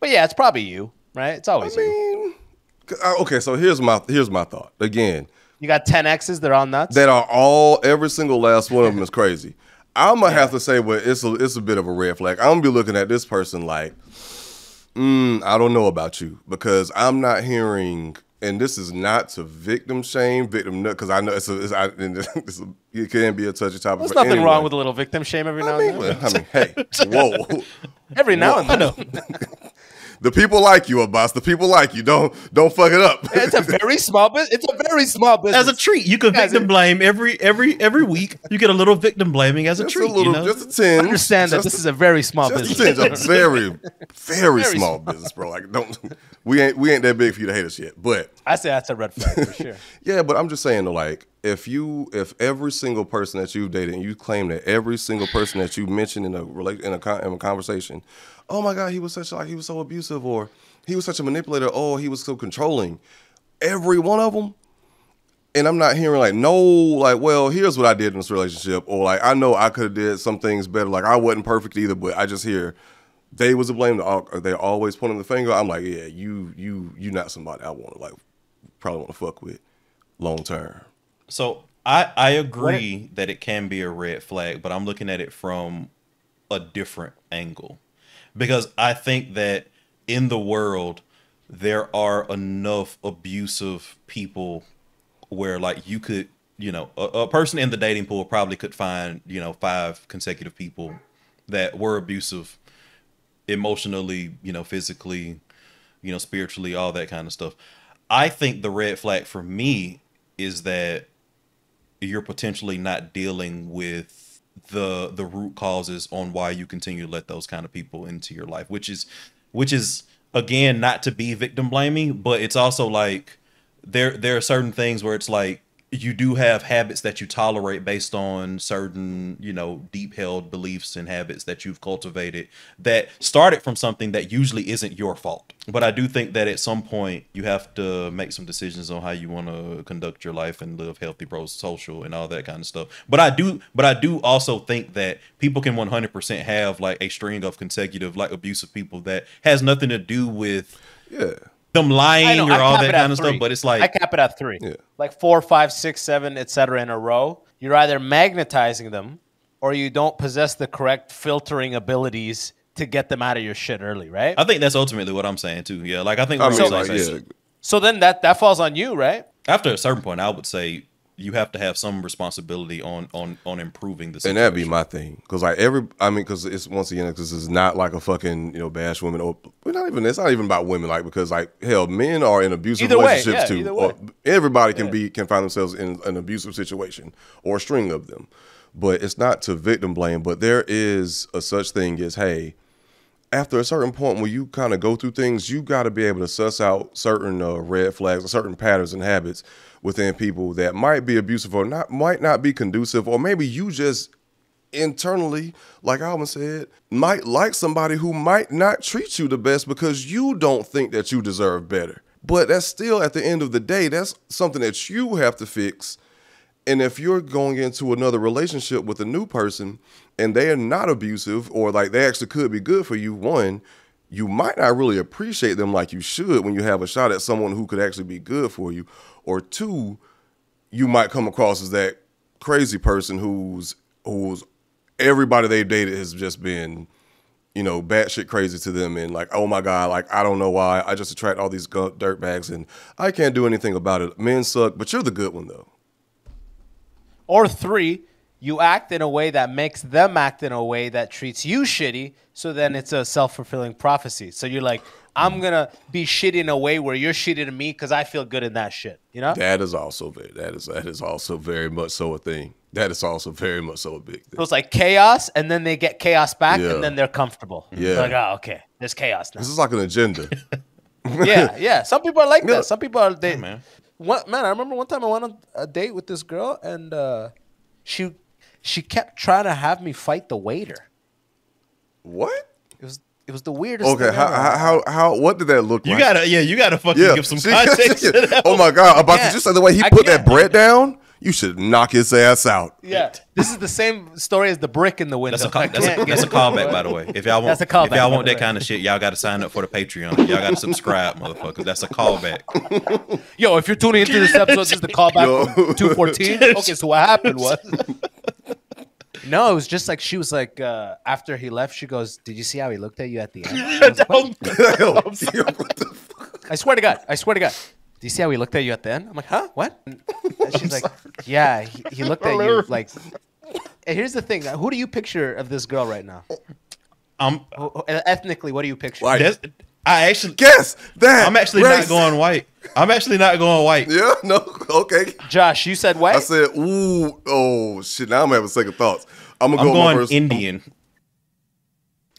But yeah, it's probably you, right? It's always you. mean, uh, okay. So here's my here's my thought. Again, You got 10Xs, they're all nuts. that are all every single last one of them is [LAUGHS] crazy. I'm gonna have to say, well, it's a it's a bit of a red flag. I'm gonna be looking at this person like, mm, I don't know about you because I'm not hearing, and this is not to victim shame, victim because I know it's a, it's, I, it's [LAUGHS] a it can be a touchy topic. There's nothing anyone. wrong with a little victim shame every now I [LAUGHS] and then. I mean, hey, whoa. Every now and then. The people like you, Abbas. The people like you. Don't don't fuck it up. It's a very [LAUGHS] small business. It's a very small business. as a treat, you can victim it- blame every every every week. You get a little victim blaming as a just treat. a little, you know? just a tinge. understand that just this a- is a very small just business. a tinge [LAUGHS] of very, very, Very small business, bro. Like, don't we ain't we ain't that big for you to hate us yet. But I say that's a red flag for sure. [LAUGHS] yeah, but I'm just saying though, like, if you if every single person that you've dated and you claim that every single person that you mentioned in a relation in a, in a conversation, oh my god, he was such like he was so abusive or he was such a manipulator, oh he was so controlling. Every one of them, and I'm not hearing like no like well here's what I did in this relationship. Or like I know I could have did some things better. Like I wasn't perfect either but I just hear they was to blame. They're always pointing the finger. I'm like yeah you you you not somebody I want to like probably want to fuck with long term. So I I agree that it can be a red flag, but I'm looking at it from a different angle because I think that in the world there are enough abusive people where like you could you know a, a person in the dating pool probably could find you know five consecutive people that were abusive emotionally you know physically you know spiritually all that kind of stuff. I think the red flag for me is that you're potentially not dealing with the the root causes on why you continue to let those kind of people into your life which is which is again not to be victim blaming but it's also like there there are certain things where it's like you do have habits that you tolerate based on certain you know deep held beliefs and habits that you've cultivated that started from something that usually isn't your fault but i do think that at some point you have to make some decisions on how you want to conduct your life and live healthy pro social and all that kind of stuff but i do but i do also think that people can 100% have like a string of consecutive like abusive people that has nothing to do with Yeah. Them lying know, or I all that kind of stuff but it's like I cap it at three. Yeah. Like four, five, six, seven, etc. in a row. You're either magnetizing them or you don't possess the correct filtering abilities to get them out of your shit early, right? I think that's ultimately what I'm saying too. Yeah, like I think I mean, on the like, yeah. so then that that falls on you, right? After a certain point, I would say you have to have some responsibility on on on improving the And that'd be my thing, because like every, I mean, because it's once again, because it's not like a fucking you know bash women or we're not even. It's not even about women, like because like hell, men are in abusive Either way, relationships yeah, too. Or way. everybody can be can find themselves in an abusive situation or a string of them, but it's not to victim blame. But there is a such thing as hey, after a certain point where you kind of go through things, you got to be able to suss out certain uh, red flags or certain patterns and habits within people that might be abusive or not might not be conducive, or maybe you just internally, like Alvin said, might like somebody who might not treat you the best because you don't think that you deserve better. But that's still at the end of the day, that's something that you have to fix. And if you're going into another relationship with a new person and they are not abusive or like they actually could be good for you, one, you might not really appreciate them like you should when you have a shot at someone who could actually be good for you. Or two, you might come across as that crazy person who's who's everybody they've dated has just been, you know, batshit crazy to them and like, oh my god, like I don't know why I just attract all these dirt bags and I can't do anything about it. Men suck, but you're the good one though. Or three, you act in a way that makes them act in a way that treats you shitty. So then it's a self fulfilling prophecy. So you're like, I'm gonna be shitty in a way where you're shitty to me because I feel good in that shit. You know? That is also very that is that is also very much so a thing. That is also very much so a big So thing. it's like chaos, and then they get chaos back, Yeah. and then they're comfortable. Yeah. They're like, oh, okay, there's chaos now. This is like an agenda. [LAUGHS] yeah, yeah. Some people are like Yeah. that. Some people are they. man. What man? I remember one time I went on a date with this girl, and uh, she she kept trying to have me fight the waiter. what? It was it was the weirdest. Okay, thing how, ever. how how how what did that look You like? You gotta, yeah, you gotta fucking yeah. give some [LAUGHS] See? context. to that oh one. my god, about can't. to just say the way he I put that can't. bread down, you should knock his ass out. Yeah, this is the same story as the brick in the window. That's a, I call, that's, a, can't that's a get- callback, by the way. If y'all want, That's a callback, if y'all want that way. kind of shit, y'all got to sign up for the Patreon. Y'all got to subscribe, motherfuckers. That's a callback. [LAUGHS] Yo, if you're tuning into this episode, this is the callback Yo. from 214. [LAUGHS] Okay, so what happened was. [LAUGHS] No, it was just like she was like uh, after he left, she goes, "Did you see how he looked at you at the end?" I, was like, "What?" Yo, what the fuck? I swear to God, I swear to God. Do you see how he looked at you at the end? I'm like, huh? What? [LAUGHS] And she's like, [LAUGHS] yeah, he, he looked at you like. And here's the thing: who do you picture of this girl right now? I'm, Who- who- Ethnically, what do you picture? Like- that's, I actually, Guess that. I'm actually race. not going white. I'm actually not going white. [LAUGHS] Yeah, no, okay. Josh, you said white. I said, ooh, oh shit. Now I'm having second thoughts. I'm gonna I'm go with my going first. Indian.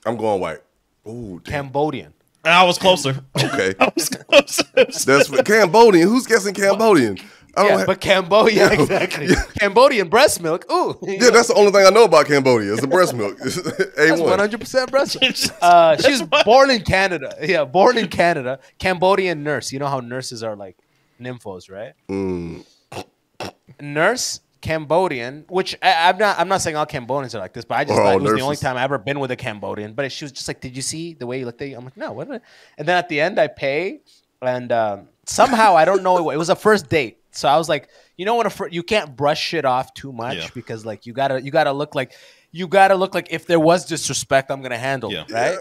I'm going white. Ooh, damn. Cambodian. I was closer. Okay, [LAUGHS] I was closer. that's what, Cambodian. Who's guessing Cambodian? I don't Yeah, have- but Cambodia, exactly. Cambodian breast milk. Ooh, yeah, that's the only thing I know about Cambodia is the breast milk. [LAUGHS] A1. 100% breast milk. Uh, she's born in Canada. Yeah, born in Canada. Cambodian nurse. You know how nurses are like nymphos, right? Mm. Nurse, Cambodian, which I, I'm not. I'm not saying all Cambodians are like this, but I just Oh, thought it was the only time I ever been with a Cambodian. But she was just like, "Did you see the way you looked at you?" I'm like, "No, what?" And then at the end, I pay, and um, somehow I don't know. It was a first date, so I was like, you know what? A fir- you can't brush shit off too much Yeah. because like you gotta you gotta look like you gotta look like if there was disrespect, I'm gonna handle it, Yeah.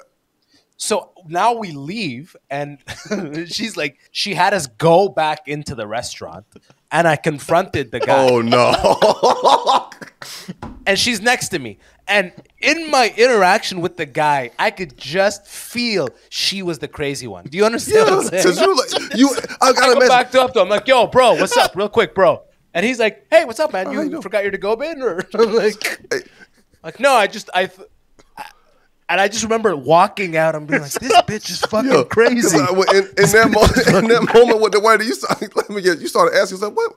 So now we leave, and [LAUGHS] she's like, she had us go back into the restaurant, and I confronted the guy Oh no. [LAUGHS] and she's next to me. And in my interaction with the guy, I could just feel she was the crazy one. Do you understand what I'm saying? Because you like you I [LAUGHS] I gotta go imagine back to up to him. I'm like, yo, bro, what's up? Real quick, bro. And he's like, hey, what's up, man? You forgot your to go bin? Or I'm like, like, no, I just, I, th- I- and I just remember walking out and being like, this [LAUGHS] bitch is fucking Yeah, crazy. I- in, in [LAUGHS] that moment, [LAUGHS] in that moment with the waiter, you started, let me get, you started asking yourself, what,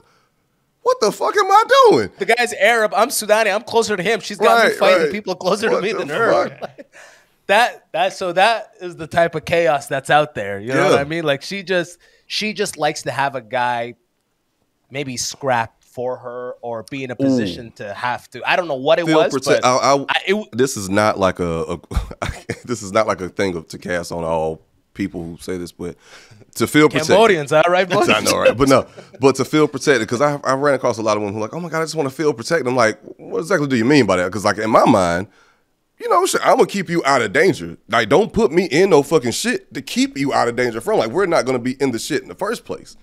what the fuck am I doing? the guy's Arab. I'm Sudani. I'm closer to him. She's got me fighting right. people closer What to me than her. fuck? that that so that is the type of chaos that's out there. You know what I mean? Like she just she just likes to have a guy maybe scrap for her or be in a mm. position to have to. I don't know what it Feel was, protect- but I- I- I- it- this is not like a, a [LAUGHS] this is not like a thing of, to cast on all people who say this, but to feel protected. Cambodians, all right, boys? [LAUGHS] I know, right? But no, but to feel protected, because I, I ran across a lot of women who are like, oh my God, I just want to feel protected. I'm like, what exactly do you mean by that? Because, like, in my mind, you know, I'm going to keep you out of danger. Like, don't put me in no fucking shit to keep you out of danger from. Like, we're not going to be in the shit in the first place.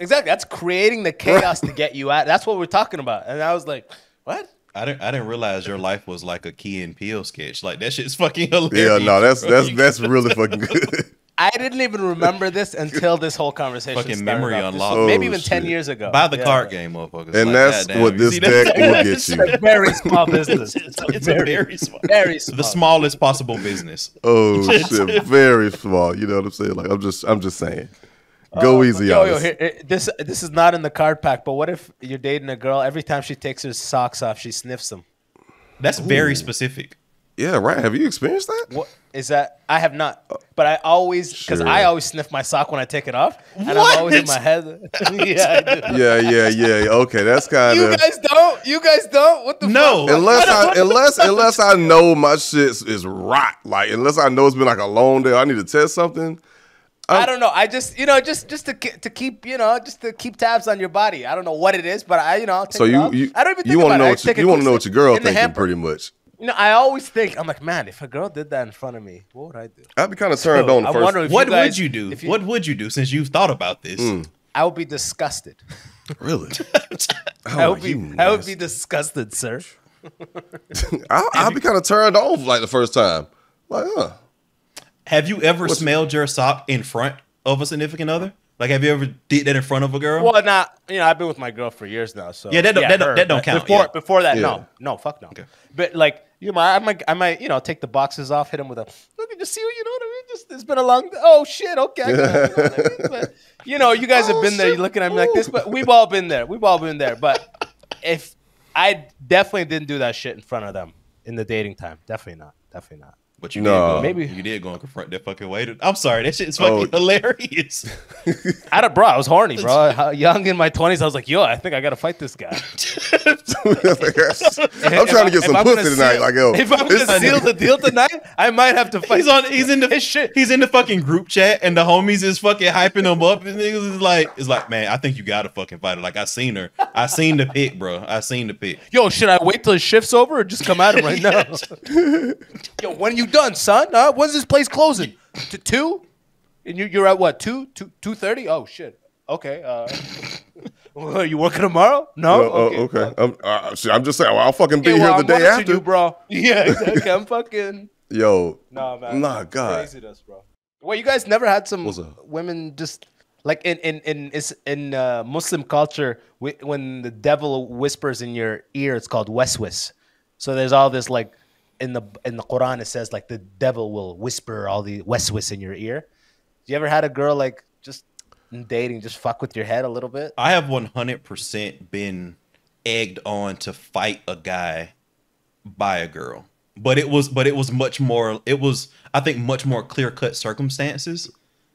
Exactly. That's creating the chaos to get you out. That's what we're talking about. And I was like, what? I didn't I didn't realize your life was like a Key and Peele sketch. Like that shit's fucking hilarious. Yeah, no, that's bro. that's [LAUGHS] that's really fucking good. I didn't even remember this until this whole conversation. Fucking started memory up. Unlocked. was Maybe Oh, even ten years ago. Buy the Yeah. card game, motherfuckers. And Like, that's goddamn, what this see deck will [LAUGHS] get you. It's a very small business. It's, it's a very small, very small. [LAUGHS] the smallest possible business. Oh shit, very small. You know what I'm saying? Like, I'm just, I'm just saying, go uh, easy Yo, on yo, us. here, here- this this is not in the card pack, but what if you're dating a girl? Every time she takes her socks off, she sniffs them. That's very specific. Yeah, right. Have you experienced that? What is that? I have not, but I always because Sure. I always sniff my sock when I take it off, and What? I'm always in my head. [LAUGHS] yeah, I do. [LAUGHS] Yeah, yeah, yeah. Okay, that's kind of. You guys don't. You guys don't. What the No. fuck? Unless I, [LAUGHS] unless unless I know my shit is rot, like unless I know it's been like a long day, I need to test something. I don't know. I just you know just just to to keep you know just to keep tabs on your body. I don't know what it is, but I you know I'll take So it you off. you I don't even you want to know it. What you, you want to know what your girl in the thinking hamper. pretty much. You know, I always think I'm like, man, if a girl did that in front of me, what would I do? I'd be kind of turned So, on the I'm first. wondering- If What you guys- would you do? if you- what would you do since you've thought about this? Mm. I would be disgusted. [LAUGHS] Really? [LAUGHS] I would be you I would be disgusted, sir. [LAUGHS] I, I'd be kind of turned off like the first time. Like, huh? Have you ever smelled your sock in front of a significant other? Like, have you ever did that in front of a girl? Well, not you know, I've been with my girl for years now, so Yeah, that don't- that don't- that don't count, Before yeah. before that, Yeah. no, no, fuck no. But like you might, I might, I might, you know, take the boxes off, hit him with a look and just see what you know what I mean. Just it's been a long. Oh shit, okay. I got it, you, know what I mean? But, you know, you guys have Oh, been there. You're looking at me like this, but we've all been there. We've all been there. But if I definitely didn't do that shit in front of them in the dating time, definitely not, definitely not. But you No. did go, Maybe- you did go and confront that fucking waiter. I'm sorry, that shit is fucking oh. hilarious. [LAUGHS] I don't, bro. I was horny, bro. [LAUGHS] How- Young in my twenties, I was like, yo, I think I gotta fight this guy. [LAUGHS] I'm trying to get some pussy tonight. seal- Like, yo, if I'm this- gonna seal the deal tonight, I might have to fight. he's on. He's in the. Shit. He's in the fucking group chat, and the homies is fucking hyping him up. And niggas is like, it's like, man, I think you gotta fucking fight her. Like, I seen her. I seen the pic, bro. I seen the pic. Yo, should I wait till his shift's over or just come at him right now? [LAUGHS] Yo, when are you done, son? Huh? When's this place closing? To two? And you, you're at what? Two? Two? Two thirty? Oh shit. Okay. Uh, well, [LAUGHS] you working tomorrow? No. Oh, oh, okay. I'm, uh, shit, I'm just saying. Well, I'll fucking be Okay, here well, the I'm day after. you, bro. [LAUGHS] Yeah, exactly. I'm fucking. [LAUGHS] Yo, Nah, man. Nah, God. Craziness, bro. Well, you guys never had some women just like in in in is in uh, Muslim culture when the devil whispers in your ear, it's called waswas. So there's all this like in the in the Quran it says like the devil will whisper all the waswas in your ear. You ever had a girl like just in dating just fuck with your head a little bit? I have 100% been egged on to fight a guy by a girl. But it was but it was much more it was I think much more clear-cut circumstances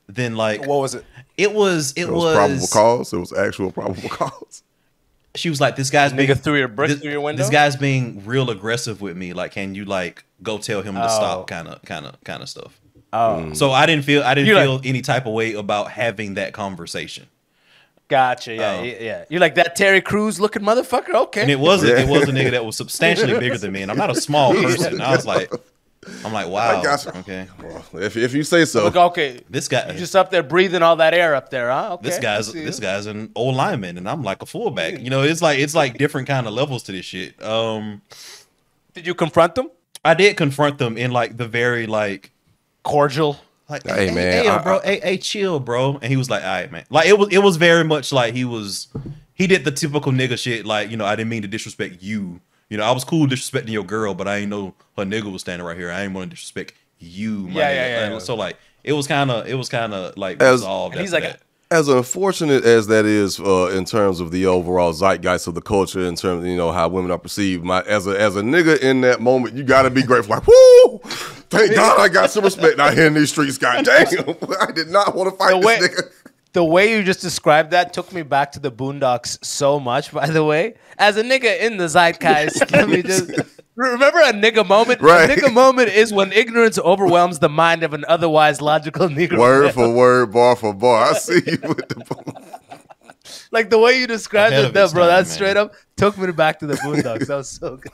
than like What was it? it was it, It was, was, probable cause. It was actual probable [LAUGHS] cause. she was like this guy's being Nigga threw your brick this, through your window? this guy's being real aggressive with me like can you like go tell him to Oh. stop kind of kind of kind of stuff. Oh, So I didn't feel I didn't You're feel like- any type of way about having that conversation. gotcha. Yeah, Oh. yeah, yeah. You're like that Terry Crews looking motherfucker. Okay. And it was a, Yeah. it was a nigga [LAUGHS] that was substantially bigger than me, and I'm not a small [LAUGHS] person. I was like, I'm like, wow, I gotcha. okay, Well, if, if you say so. Look, okay. this guy, You just up there breathing all that air up there, huh? Okay. this guy's see this you. guy's an old lineman, and I'm like a fullback. You know, it's like it's like different kind of levels to this shit. Um, Did you confront them? I did confront them in like the very like Cordial. like Hey, man, hey, yo, I- bro, I- hey, hey, chill, bro. And he was like, all right, man. Like it was it was very much like he was he did the typical nigga shit. Like you know, I didn't mean to disrespect you. You know, I was cool disrespecting your girl, but I ain't know her nigga was standing right here. I ain't want to disrespect you. My Yeah, nigga. yeah, yeah, yeah. So like it was kind of it was kind of like As- resolved. And he's like, that. As unfortunate as that is uh, in terms of the overall zeitgeist of the culture, in terms of you know how women are perceived, my as a as a nigga in that moment, you got to be grateful. Like, woo! Thank God I got some respect out here in these streets. God damn, [LAUGHS] I did not want to fight The this way- nigga. the way you just described that took me back to the Boondocks so much. By the way, as a nigga in the zeitgeist, [LAUGHS] let me just remember a nigga moment. Right. A nigga moment is when ignorance overwhelms the mind of an otherwise logical nigga. [LAUGHS] Word for word, bar for bar. I see you with the. [LAUGHS] like the way you described Ahead it, of though, bro. time, That straight up took me back to the Boondocks. that was so good.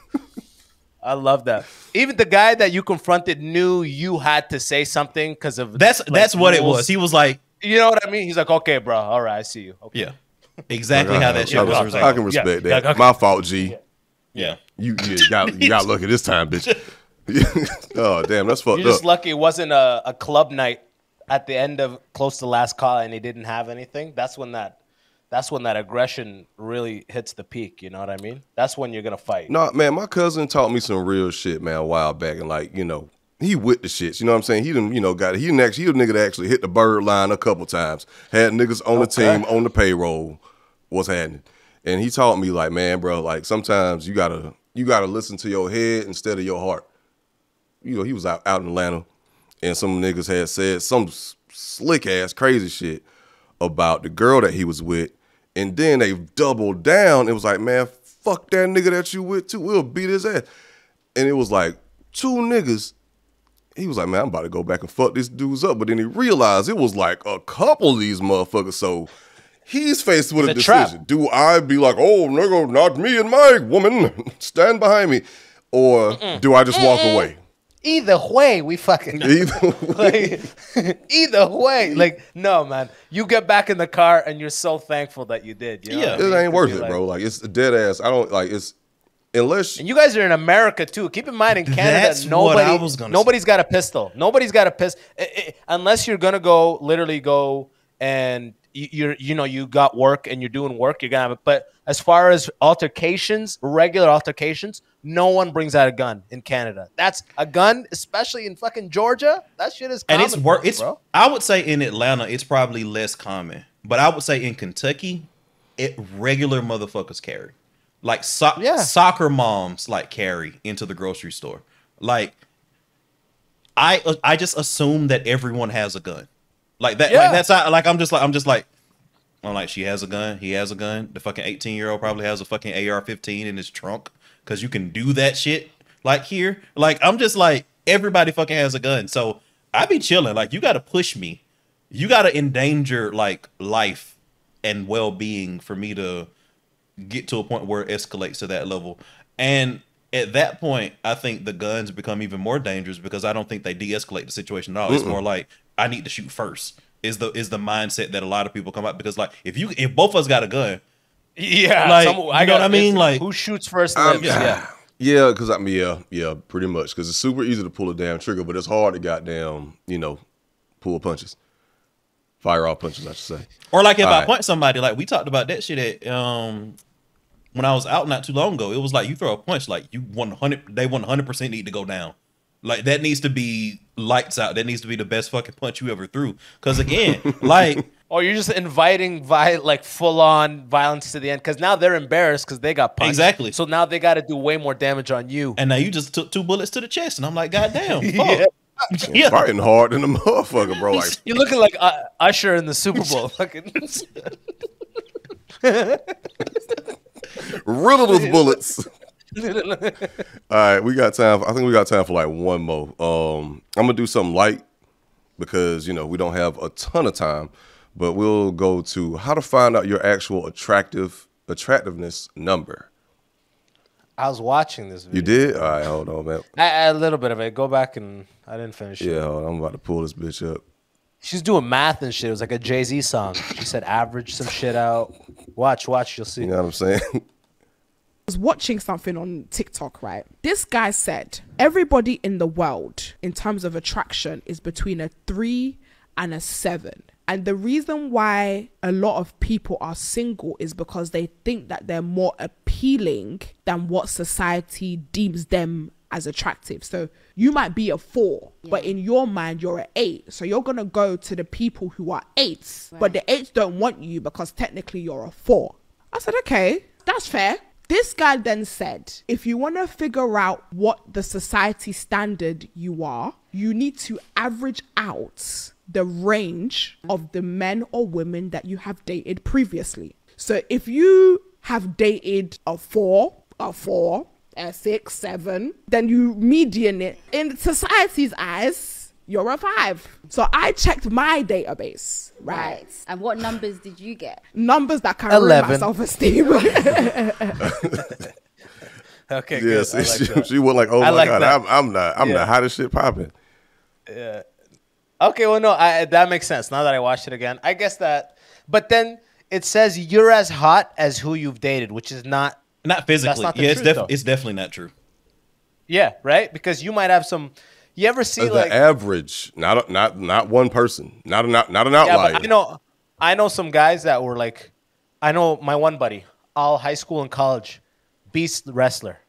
I love that. Even the guy that you confronted knew you had to say something because of that's like, that's what it was. He was like, You know what I mean? He's like, okay, bro. All right, I see you. Okay. yeah, exactly how that shit I, was I resolved. can respect Yeah, that. okay. My fault, G. Yeah. You, you got you got lucky this time, bitch. [LAUGHS] oh damn, that's fucked You're just up. lucky it wasn't a, a club night at the end of close to last call and he didn't have anything. That's when that that's when that aggression really hits the peak. You know what I mean? That's when you're gonna fight. No, man, my cousin taught me some real shit, man, a while back, and like, you know, he with the shits. You know what I'm saying? He didn't, you know, got he didn't actually he the nigga that actually hit the bird line a couple times. Had niggas on the team on the payroll. What's happening? And he taught me like, man, bro, like sometimes you gotta you gotta listen to your head instead of your heart. You know, he was out out in Atlanta, and some niggas had said some slick ass crazy shit about the girl that he was with, and then they doubled down. It was like, man, fuck that nigga that you with too. We'll beat his ass. And it was like two niggas. He was like, man, I'm about to go back and fuck this dudes up. But then he realized it was like a couple of these motherfuckers. So he's faced with a It's a trap. decision. Do I be like, oh, nigga, not me and my woman, [LAUGHS] stand behind me? Or do I just walk away? Either way, we fucking Either [LAUGHS] like, either way. Like, no, man. You get back in the car and you're so thankful that you did. You know Yeah. what I it ain't worth it, like- bro. Like it's a dead ass. I don't like it's unless And you guys are in America too. Keep in mind in Canada, That's nobody, I was gonna nobody's got a pistol. Nobody's got a pistol eh, eh, unless you're gonna go literally go and you, you're you know you got work and you're doing work. You're gonna have it. But as far as altercations, regular altercations, no one brings out a gun in Canada. That's a gun, especially in fucking Georgia. That shit is and it's work. It's bro. I would say in Atlanta, it's probably less common, but I would say in Kentucky, it regular motherfuckers carry, like so- Yeah. soccer moms like carry into the grocery store. Like, I uh, I just assume that everyone has a gun, like that. Yeah. Like that's how, like I'm just like I'm just like. I'm like, she has a gun. He has a gun. The fucking 18 year old probably has a fucking AR 15 in his trunk because you can do that shit like here. Like, I'm just like, everybody fucking has a gun. So I be chilling. Like, you got to push me. You got to endanger like life and well being for me to get to a point where it escalates to that level. And at that point, I think the guns become even more dangerous because I don't think they de escalate the situation at all. It's more like, I need to shoot first. Is the is the mindset that a lot of people come up because like if you if both of us got a gun, Yeah, Like, some- you know what I mean? Like- who shoots first I'm- lives. yeah. [SIGHS] Yeah, because I mean, yeah, yeah, pretty much. Because it's super easy to pull a damn trigger, but it's hard to goddamn, you know, pull punches, fire off punches, I should say. Or like if I Alright. punch somebody, like we talked about that shit at um when I was out not too long ago. It was like you throw a punch, like you one hundred they one hundred percent need to go down. Like that needs to be lights out. That needs to be the best fucking punch you ever threw. Cause again, [LAUGHS] like Or you're just inviting vi- like full on violence to the end because now they're embarrassed because they got punched. Exactly. So now they got to do way more damage on you. And now you just took two bullets to the chest, and I'm like, God damn, [LAUGHS] Yeah. fuck. yeah. Fighting hard in the motherfucker, bro. Like [LAUGHS] You're looking like uh, Usher in the Super Bowl. Fucking riddle those bullets. [LAUGHS] All right, we got time. For, I think we got time for like one more. Um, I'm gonna do something light because you know we don't have a ton of time, but we'll go to how to find out your actual attractive attractiveness number. I was watching this video. You did? All right, hold on, man. A, a little bit of it. Go back and I didn't finish it. Yeah, hold on, I'm about to pull this bitch up. She's doing math and shit. It was like a Jay Z song. She said average some shit out. Watch, watch, you'll see. You know what I'm saying? [LAUGHS] was watching something on TikTok, right? This guy said everybody in the world, in terms of attraction, is between a three and a seven. And the reason why a lot of people are single is because they think that they're more appealing than what society deems them as attractive. So you might be a four, but in your mind, you're an eight. So you're going to go to the people who are eights, but the eights don't want you because technically you're a four. I said, okay, that's fair. This guy then said, if you want to figure out what the society standard you are, you need to average out the range of the men or women that you have dated previously. So if you have dated a four, a four, a six, seven, then you median it in society's eyes. You're a five. So I checked my database, right? Right. And what numbers did you get? Numbers that can ruin my Eleven. self esteem. [LAUGHS] Okay, yeah, good. see, like she, that. she went like, "Oh I my like god, that. I'm, I'm not, I'm Yeah. the hottest shit popping." Yeah. Okay, well, no, I, that makes sense. Now that I watched it again, I guess that. But then it says you're as hot as who you've dated, which is not. Not physically. not the yeah, it's, def- it's definitely not true. Yeah, right. Because you might have some. You ever see the like? average, not a, not not one person, not a, not not an outlier. but I know, I know some guys that were like, I know my one buddy, all high school and college, beast wrestler.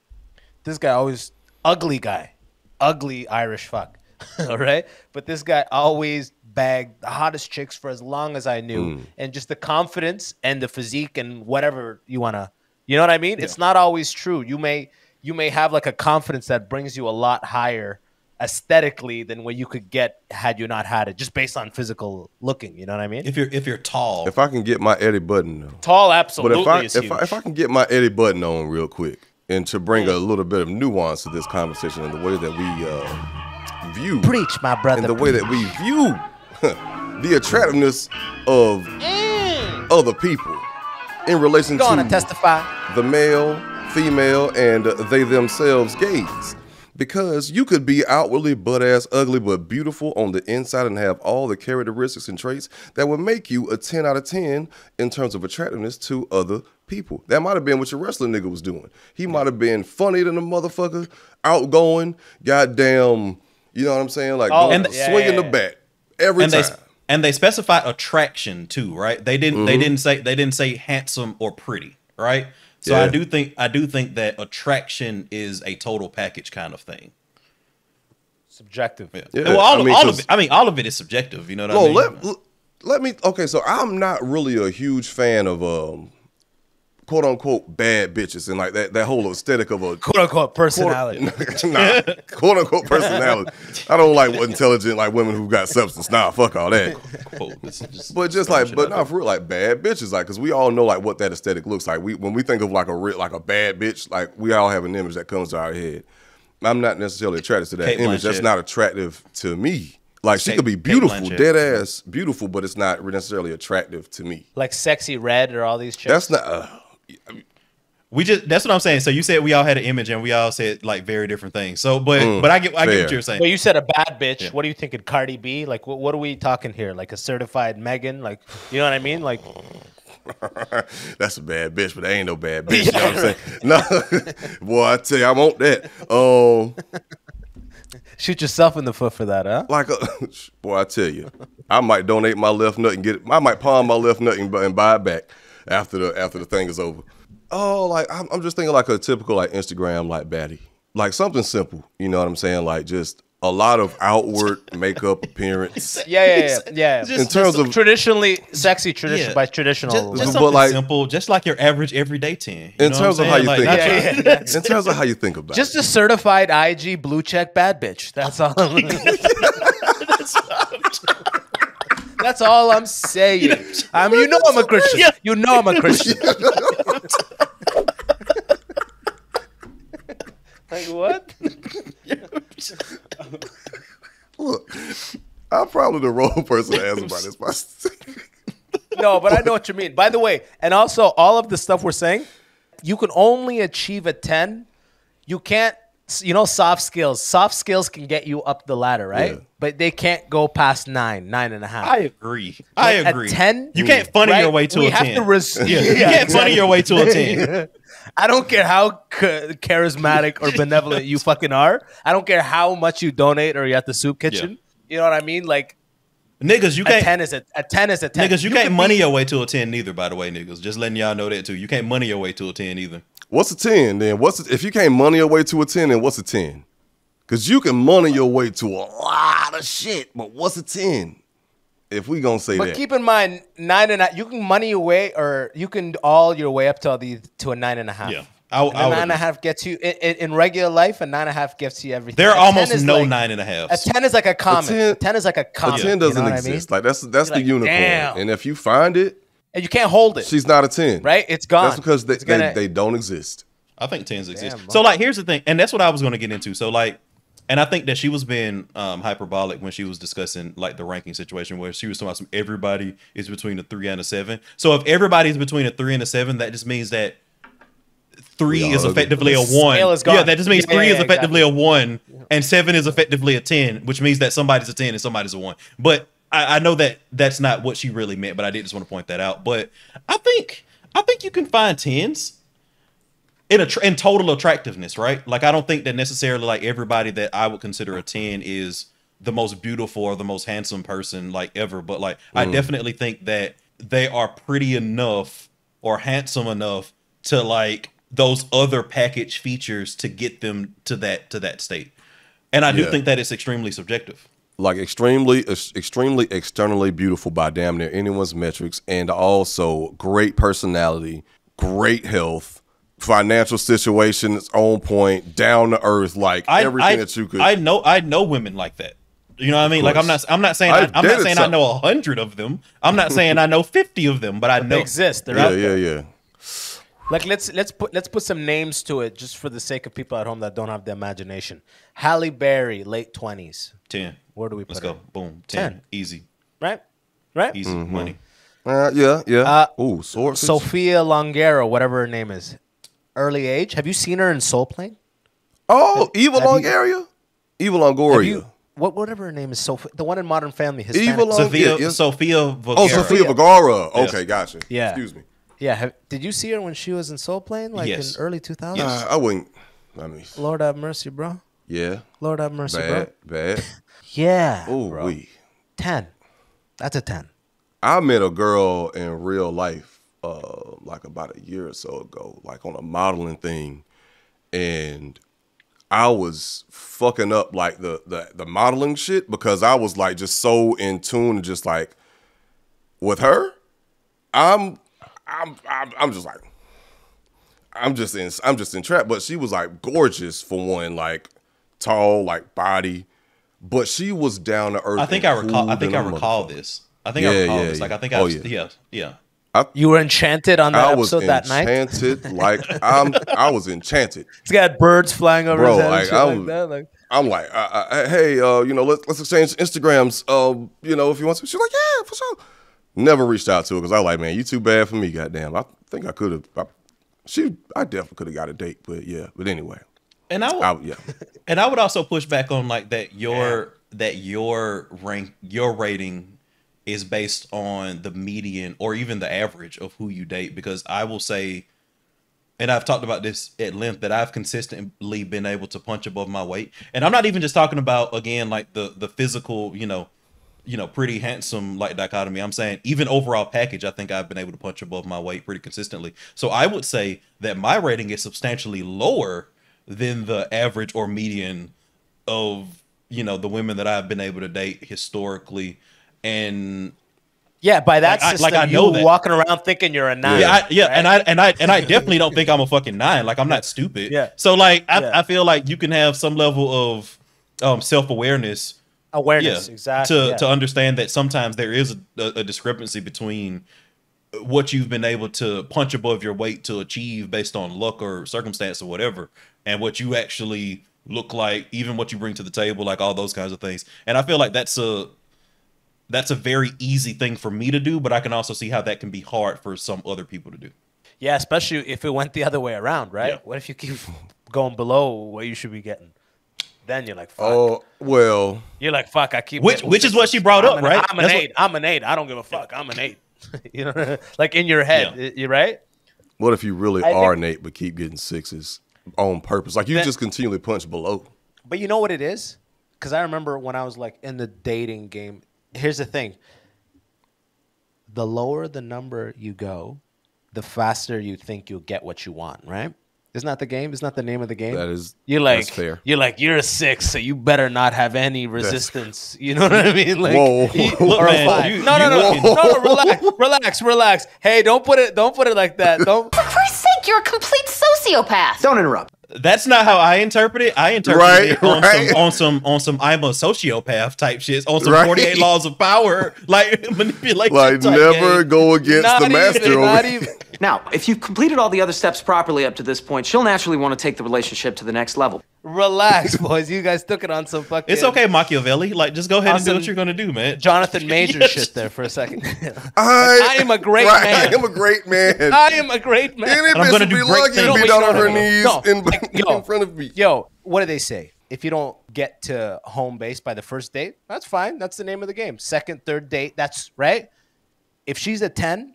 This guy always ugly guy, ugly Irish fuck. [LAUGHS] All right, but this guy always bagged the hottest chicks for as long as I knew, hmm. and just the confidence and the physique and whatever you wanna, you know what I mean? It's not always true. You may you may have like a confidence that brings you a lot higher aesthetically than what you could get had you not had it, just based on physical looking. You know what I mean? If you're if you're tall, if I can get my Eddy Button though, Tall, but absolutely if I is if huge. I, if I can get my Eddy Button on real quick, and to bring a little bit of nuance to this conversation and the way that we uh, view Preach, my brother. and the way that we view [LAUGHS] the attractiveness of other people in relation Go on to and testify. the male, female, and they themselves gaze. Because you could be outwardly butt ass ugly but beautiful on the inside and have all the characteristics and traits that would make you a 10 out of 10 in terms of attractiveness to other people. That might have been what your wrestling nigga was doing. He might have been funny than a motherfucker, outgoing, goddamn, you know what I'm saying? Like Oh, and the- yeah, swinging yeah, the bat every and time. they and they specify attraction too, right? They didn't Mm-hmm. they didn't say they didn't say handsome or pretty, right? So I do think I do think that attraction is a total package kind of thing. Subjective. Yeah. Yeah, well, all, I of, mean, all 'cause- of it. I mean, all of it is subjective. You know what No, I mean? let, let let me. Okay, so I'm not really a huge fan of um, quote unquote bad bitches and like that that whole aesthetic of a Quote unquote personality. [LAUGHS] nah, quote unquote personality. I don't like intelligent like women who got substance. Nah, fuck all that. Quote, just But just like, but not for real, like bad bitches, like, cause we all know like what that aesthetic looks like. We when we think of like a real, like a bad bitch, like we all have an image that comes to our head. I'm not necessarily attracted to that Kate image. That's not attractive to me. Like she Kate- could be beautiful, dead ass beautiful, but it's not necessarily attractive to me. like Sexyy Red or all these chicks. That's not. Uh, We just that's what I'm saying. So you said we all had an image and we all said like very different things. So but but I get I get what you're saying. But you said a bad bitch. What are you thinking? Cardi B? Like, what, what are we talking here? Like a certified Megan? Like, you know what I mean? Like, [LAUGHS] that's a bad bitch, but they ain't no bad bitch. You know what I'm saying? [LAUGHS] No, boy, I tell you, I want that. Um, shoot yourself in the foot for that, huh? like a [LAUGHS] boy, I tell you, I might donate my left nut and get it. I might pawn my left nut and, and buy it back after the after the thing is over. Oh, like I'm, I'm just thinking like a typical like Instagram like baddie, like something simple. You know what I'm saying? Like just a lot of outward [LAUGHS] makeup appearance. [LAUGHS] Yeah, yeah, yeah. yeah. Just- In terms of traditionally sexy, tradition Yeah. by traditional. Just, But just something like- simple, just like your average everyday ten. You In know terms of how you? Like, think. not yeah, yeah. in terms of how you think about Just it. a certified IG blue check bad bitch. That's all. [LAUGHS] That's all I'm saying. [LAUGHS] I mean, um, you know I'm a Christian. You know I'm a Christian. [LAUGHS] like what? Look, I'm probably the wrong person to ask about this. but- [LAUGHS] No, but I know what you mean. By the way, and also all of the stuff we're saying, you can only achieve a 10. You can't, you know, soft skills. Soft skills can get you up the ladder, right? Yeah. But they can't go past nine, nine and a half. I agree. I agree. 10, you can't funny right? your way to we a have ten. To res- yeah, [LAUGHS] you can't funny your way to a ten. [LAUGHS] I don't care how charismatic or benevolent you fucking are. I don't care how much you donate or you're at the soup kitchen. You know what I mean? Like Niggas, you a can't. ten is a, a ten is a ten. Niggas, you, can't could money be- your way to a ten neither. By the way, niggas, just letting y'all know that too. You can't money your way to a ten either. What's a 10 then? What's a, if you can't money your way to a 10, then what's a 10? Because you can money your way to a lot of shit, but what's a 10? If we gonna say But that. keep in mind, nine and a, you can money your way, or you can all your way up to the to a nine and a half. Yeah. I- And a I would nine and a agree. half gets you in, in, in regular life. A nine and a half gets you everything. There A are almost no like- nine and a half. A ten is like a comet. A 10 ten, is like a a 10 doesn't know what I exist. mean? Like that's that's You're the like, unicorn. damn. And if you find it, and you can't hold it. she's not a 10. right. It's gone. That's because they, gonna- they, they don't exist. I think tens exist. Damn, so like, here's the thing, and that's what I was going to get into. So like, and I think that she was being um, hyperbolic when she was discussing like the ranking situation, where she was talking about some everybody is between a three and a seven. So if everybody's between a three and a seven, that just means that three is effectively a one. scale is. Yeah, that just means Yeah, three yeah, is yeah, effectively a one, and seven is effectively a ten, which means that somebody's a ten and somebody's a one. But I, I know that that's not what she really meant, but I did just want to point that out. But I think I think you can find tens in a in total attractiveness, right? Like I don't think that necessarily like everybody that I would consider a 10 is the most beautiful or the most handsome person like ever, but like I definitely think that they are pretty enough or handsome enough to like those other package features to get them to that to that state. And I do Yeah. think that it's extremely subjective. like extremely extremely externally beautiful by damn near anyone's metrics and also great personality great health financial situation is on point down to earth like I, everything I, that you could I know I know women like that. You know what I mean? Like I'm not. I'm not saying I, I've I'm not dated saying I know a hundred of them. I'm not saying I know fifty of them, but I know They exist. They're yeah out yeah there. yeah Like let's let's put let's put some names to it just for the sake of people at home that don't have the imagination. Halle Berry, late twenties, ten. Where do we Let's put go. her? Boom. Ten. 10. Easy. right? Right. Easy money. uh, yeah yeah Uh, ooh sword Sophia Longero, whatever her name is, early age. Have you seen her in Soul Plane? oh evil have you- longoria evil Have longoria you? What whatever her name is, Sophia, the one in Modern Family, Evil Hispanic. Long- Sophia yeah, yeah. Sofia Vergara. oh sofia vergara Yes. okay gotcha Yeah. excuse me yeah. Have, did you see her when she was in Soul Plane, like Yes. in early 2000s? uh, i wouldn't i mean Lord have mercy, bro. yeah Lord have mercy, bad bro. bad [LAUGHS] Yeah. oh we Ten. That's a ten. I met a girl in real life, uh, like about a year or so ago, like on a modeling thing, and I was fucking up like the the the modeling shit because I was like just so in tune, just like with her. I'm I'm I'm, I'm just like I'm just in I'm just entrapped. But she was like gorgeous for one, like tall, like body. But she was down to earth. I think I recall. I think than I a recall this. I think I recall yeah, this. Like yeah. I think Oh, I. yeah. yeah. Yeah. You were enchanted on that I was episode that night. enchanted, [LAUGHS] like I'm. I was enchanted. He's got birds flying over Bro, his head like, and shit I'm- like that. Like, I'm like, uh, uh, hey, uh, you know, let's let's exchange Instagrams. Uh, you know, if you want to. She's like, yeah, for sure. Never reached out to her because I like, man, you too bad for me. Goddamn, I think I could have. She, I definitely could have got a date, but yeah. But anyway, And I, would- I, yeah, [LAUGHS] and I would also push back on like that your that your rank your rating is based on the median or even the average of who you date because I will say and I've talked about this at length that I've consistently been able to punch above my weight. And I'm not even just talking about again like the the physical, you know, you know, pretty handsome like dichotomy. I'm saying even overall package, I think I've been able to punch above my weight pretty consistently. So I would say that my rating is substantially lower than the average or median of you know the women that I've been able to date historically, and Yeah, by that Like, I- system, like, I know you that. walking around thinking you're a nine. yeah, I, yeah, right? and I and I and I definitely don't think I'm a fucking nine. Like I'm not stupid. Yeah. So like I, Yeah. I feel like you can have some level of um, self awareness. Awareness, Yeah. exactly. To yeah. to understand that sometimes there is a, a discrepancy between what you've been able to punch above your weight to achieve based on luck or circumstance or whatever, and what you actually look like, even what you bring to the table, like all those kinds of things. And I feel like that's a that's a very easy thing for me to do, but I can also see how that can be hard for some other people to do. Yeah, especially if it went the other way around, right? Yeah. What if you keep [LAUGHS] going below what you should be getting? Then you're like, fuck. Oh well, You're like, fuck. I keep Which- getting which is what she brought I'm up, an- right? I'm an That's what- eight. I'm an eight. I don't give a fuck. I'm an eight. [LAUGHS] you know, like in your head, Yeah. you right? what if you really I are think- Nate but keep getting sixes on purpose? Like you That- just continually punch below. But you know what it is? Because I remember when I was like in the dating game. Here's the thing: the lower the number you go, the faster you think you'll get what you want. Right? Isn't that the game? Isn't that the name of the game? That is You're like, that's fair. you're like, you're a six, so you better not have any resistance. You know what I [LAUGHS] mean? Like, Whoa. you- [LAUGHS] Look, man, five. you- no, no, no, looking- no, no, relax, relax, relax. Hey, don't put it, don't put it like that. [LAUGHS] Don't. For Christ's sake, you're a complete sociopath. Don't interrupt. That's not how I interpret it. I interpret Right, it on right. some on some on some I'm a sociopath type shit, on some Right. 48 laws of power, like manipulation. Like type never game. go against Not the master. over not here. even. Now, if you've completed all the other steps properly up to this point, she'll naturally want to take the relationship to the next level. Relax, boys. You guys took it on some fucking. It's okay, Machiavelli. Like just go ahead and do what you're gonna do, man. Jonathan [LAUGHS] Major Yes. shit there for a second. [LAUGHS] I, I am a great right, man. I am a great man. [LAUGHS] I am a great man. Any I'm gonna do be great lucky to things. be No, down on her knees No, in, like, yo. in front of me. Yo, what do they say? If you don't get to home base by the first date, that's fine. That's the name of the game. Second, third date, that's right. If she's a 10,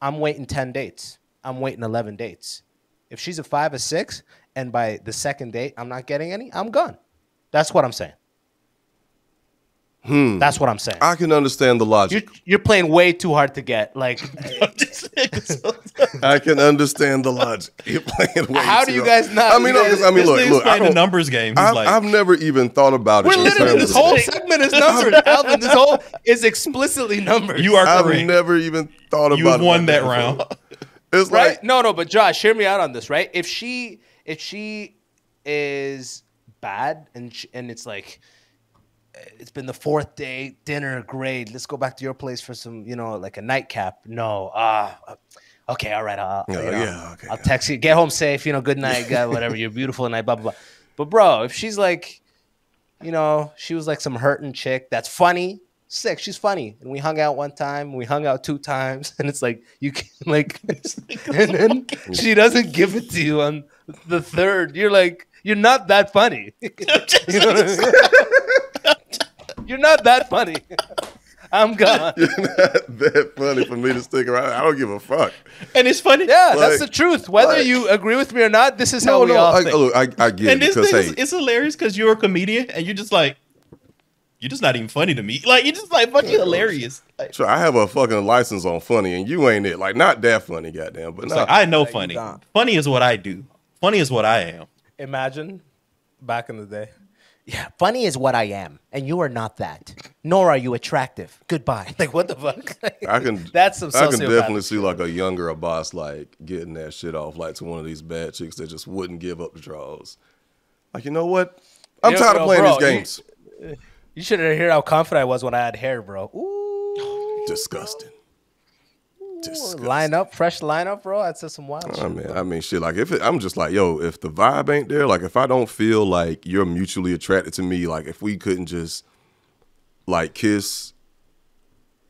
I'm waiting 10 dates. I'm waiting 11 dates. If she's a five, or six, and by the second date, I'm not getting any, I'm gone. That's what I'm saying. Hmm. That's what I'm saying. I can understand the You're, logic. you're playing way too hard to get. Like, [LAUGHS] I can understand the logic. [LAUGHS] You're playing way How do too you hard. guys not- I mean, no, 'cause, I mean, This look, look. I playing the numbers game. He's I've, like, I've never even thought about it. we're literally, this of- whole segment is [LAUGHS] numbered. Alvin, this whole is explicitly numbered. you are I've never even thought about. You've it won that before. round. It's right? like no, no, but Josh, hear me out on this, right? If she if she is bad and sh and it's like it's been the fourth day, dinner, great. Let's go back to your place for some, you know, like a nightcap. No, ah, uh, okay, all right. I'll, Yeah, you know, yeah, okay. I'll text you. Get home safe. You know, good night, guy, [LAUGHS] whatever. You're beautiful tonight. Blah blah blah. But bro, if she's like, you know, she was like some hurting chick that's funny. Sick, she's funny, and we hung out one time. We hung out two times, [LAUGHS] and it's like you can [LAUGHS] like, and then she doesn't give it to you on the third. You're like, you're not that funny. You know what I mean? You're not that funny. [LAUGHS] I'm gone. [LAUGHS] You're not that funny for me to stick around. I don't give a fuck. and it's funny. Yeah, Like- that's the truth. Whether like- you agree with me or not, this is how No, we no. all I, think. look, I, I get And it this thing hey, is it's hilarious because you're a comedian and you're just like, you're just not even funny to me. [LAUGHS] Like you're just like fucking hilarious. Like, sure, I have a fucking license on funny, and you ain't it. Like not that funny, goddamn. But it's no, like, I know funny. Funny is what I do. Funny is what I am. Imagine back in the day. Yeah, funny is what I am, and you are not that. Nor are you attractive. Goodbye. [LAUGHS] Like what the fuck? I can. [LAUGHS] That's some I can definitely see like a younger boss like getting that shit off, like to one of these bad chicks that just wouldn't give up the draws. Like you know what? I'm Yo, tired yo, of playing bro, these games. [LAUGHS] You should have heard how confident I was when I had hair, bro. Ooh, Disgusting. Disgusting. line up, fresh lineup, bro. I'd say some wild oh, shit. I mean, I mean, shit. Like, if it, I'm just like, yo, if the vibe ain't there, like, if I don't feel like you're mutually attracted to me, like, if we couldn't just like kiss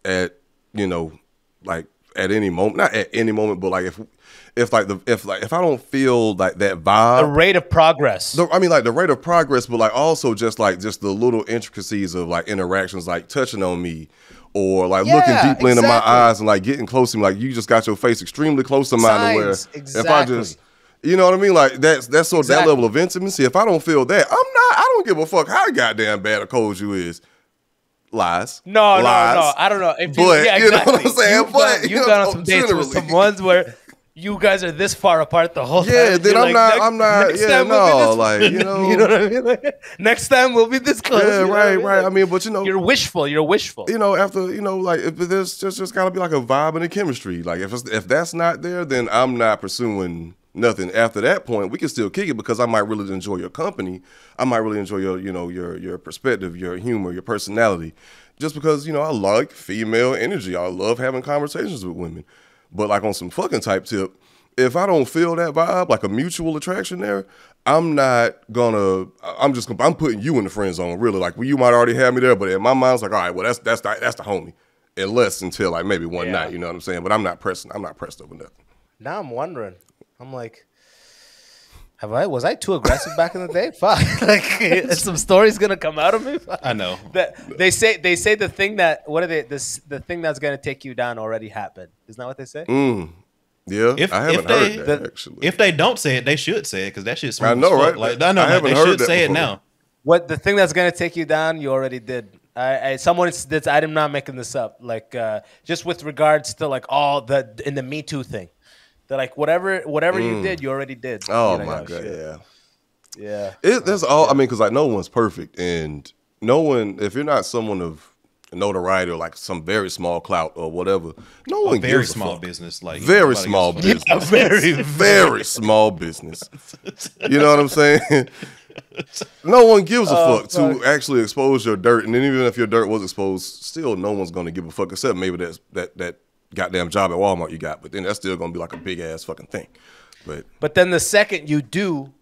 at, you know, like at any moment, not at any moment, but like if, if like the if like if I don't feel like that vibe, The rate of progress. the, I mean, like the rate of progress, but like also just like just the little intricacies of like interactions, like touching on me. Or like Yeah, looking deeply into my eyes and like getting close to me, like you just got your face extremely close to mine. to Where Signs, if I just, you know what I mean, like that's that's sort of that level of intimacy. If I don't feel that, I'm not. I don't give a fuck how goddamn bad or cold you is. Lies. No, no, Lies. no. I don't know. If you, But, yeah, you know what exactly. I'm saying? You've But, gone, you you've gone on know, some dates with some ones where you guys are this far apart the whole time. Yeah, then I'm not- next- I'm not- next yeah, time we'll no, this- like, [LAUGHS] you know. you know what I mean. Like, next time we'll be this close. Yeah, you know right, I mean? right. Like, I mean, but you know, you're wishful. You're wishful. you know, after you know, like if there's just just gotta be like a vibe and a chemistry. Like if it's, if that's not there, then I'm not pursuing nothing. After that point, we can still kick it because I might really enjoy your company. I might really enjoy your you know your your perspective, your humor, your personality. Just because you know I like female energy, I love having conversations with women. But like on some fucking type tip, if I don't feel that vibe, like a mutual attraction there, I'm not gonna. I'm just. gonna I'm putting you in the friend zone. Really, like well, you might already have me there, but in my mind, it's like, all right, well, that's that's the, that's the homie. Unless until like maybe one Yeah. night, you know what I'm saying. But I'm not pressing. I'm not pressed over nothing. Now I'm wondering. I'm like, have I was I too aggressive back in the day? [LAUGHS] Fuck. [LAUGHS] like [LAUGHS] some stories gonna come out of me. Fuck. I know. That they say they say the thing that what are they this the thing that's gonna take you down already happened. Isn't that what they say? Mm. Yeah, If, I haven't if they heard that actually. if they don't say it, they should say it because that shit's smooth I know, right? Like I know, I haven't they heard should that say it now. What the thing that's gonna take you down, you already did. I, I someone that's I'm not making this up. Like uh, just with regards to like all the in the Me Too thing, that like whatever whatever you Mm. did, you already did. oh You're like, my god, shit. yeah. yeah. It, that's all. I mean, because like no one's perfect, and no one. If you're not someone of notoriety or like some very small clout or whatever, no one Very gives a small fuck. business, like very small gives a fuck. business, [LAUGHS] very, very small business. You know what I'm saying? [LAUGHS] no one gives a Oh, fuck to actually expose your dirt, and then even if your dirt was exposed, still no one's gonna give a fuck except maybe that's that that goddamn job at Walmart you got, but then that's still gonna be like a big ass fucking thing. But But then the second you do,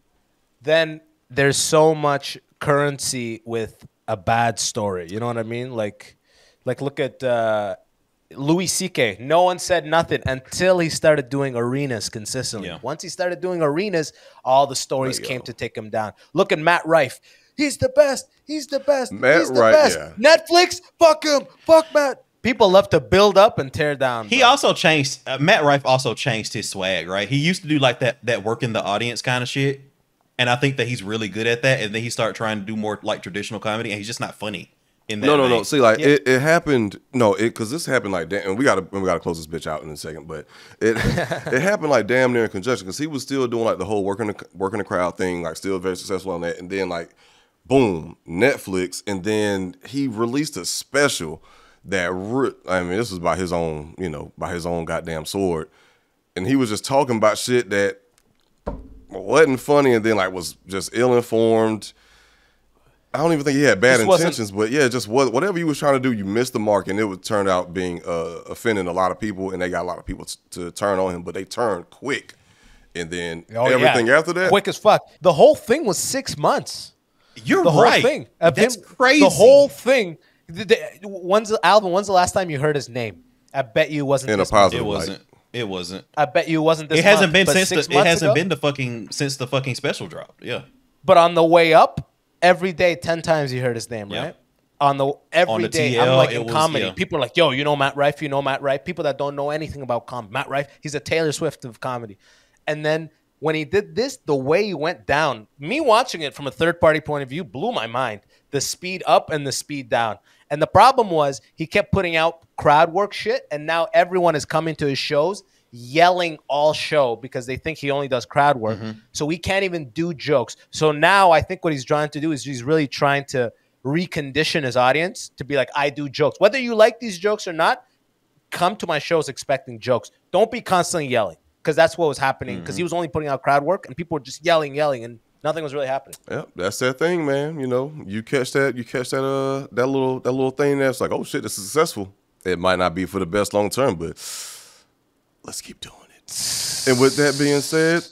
then there's so much currency with a bad story. You know what I mean? Like, like look at uh, Louis C.K. No one said nothing until he started doing arenas consistently. Yeah. Once he started doing arenas, all the stories came to take him down. Look at Matt Rife. He's the best. He's the best. Matt He's the Rife, best. yeah. Netflix, fuck him. Fuck Matt. People love to build up and tear down. He bro. also changed. Uh, Matt Rife also changed his swag, right? He used to do like that that work in the audience kind of shit, and I think that he's really good at that. And then he started trying to do more like traditional comedy, and he's just not funny in that. No, no, no. See, like it, it happened. No, it because this happened like damn. And we gotta we gotta close this bitch out in a second. But it [LAUGHS] it happened like damn near in conjunction because he was still doing like the whole working the working the crowd thing, like still very successful on that. And then like boom, Netflix, and then he released a special that re- I mean, this was by his own, you know, by his own goddamn sword, and he was just talking about shit that wasn't funny, and then like was just ill informed. I don't even think he had bad Just wasn't- intentions, but yeah, just what whatever you was trying to do, you missed the mark, and it would turn out being uh, offending a lot of people, and they got a lot of people t- to turn on him, but they turned quick, and then Oh, yeah. everything after that, quick as fuck. The whole thing was six months. You're the whole right. thing. That's him- crazy. The whole thing. The, the, when's the, Alvin? When's the last time you heard his name? I bet you it wasn't In a this month. It wasn't. It wasn't. I bet you it wasn't this. It hasn't month, been since the. It hasn't ago? been the fucking since the fucking special dropped. Yeah. But on the way up, every day, ten times you heard his name, Yeah. right? On the every On the day, TL, I'm like it in was- comedy. yeah. People are like, "Yo, you know Matt Rife? You know Matt Rife?" People that don't know anything about comedy, Matt Rife, he's a Taylor Swift of comedy. And then when he did this, the way he went down, me watching it from a third party point of view blew my mind. The speed up and the speed down. And the problem was he kept putting out crowd work shit, and now everyone is coming to his shows yelling all show because they think he only does crowd work. Mm-hmm. So he can't even do jokes. So now I think what he's trying to do is he's really trying to recondition his audience to be like, I do jokes. Whether you like these jokes or not, come to my shows expecting jokes. Don't be constantly yelling because that's what was happening. Because he mm-hmm. was only putting out crowd work and people were just yelling, yelling, and nothing was really happening. Yep, that's that thing, man. You know, you catch that, you catch that, uh, that little, that little thing that's like, oh shit, this is successful. It might not be for the best long term, but let's keep doing it. And with that being said,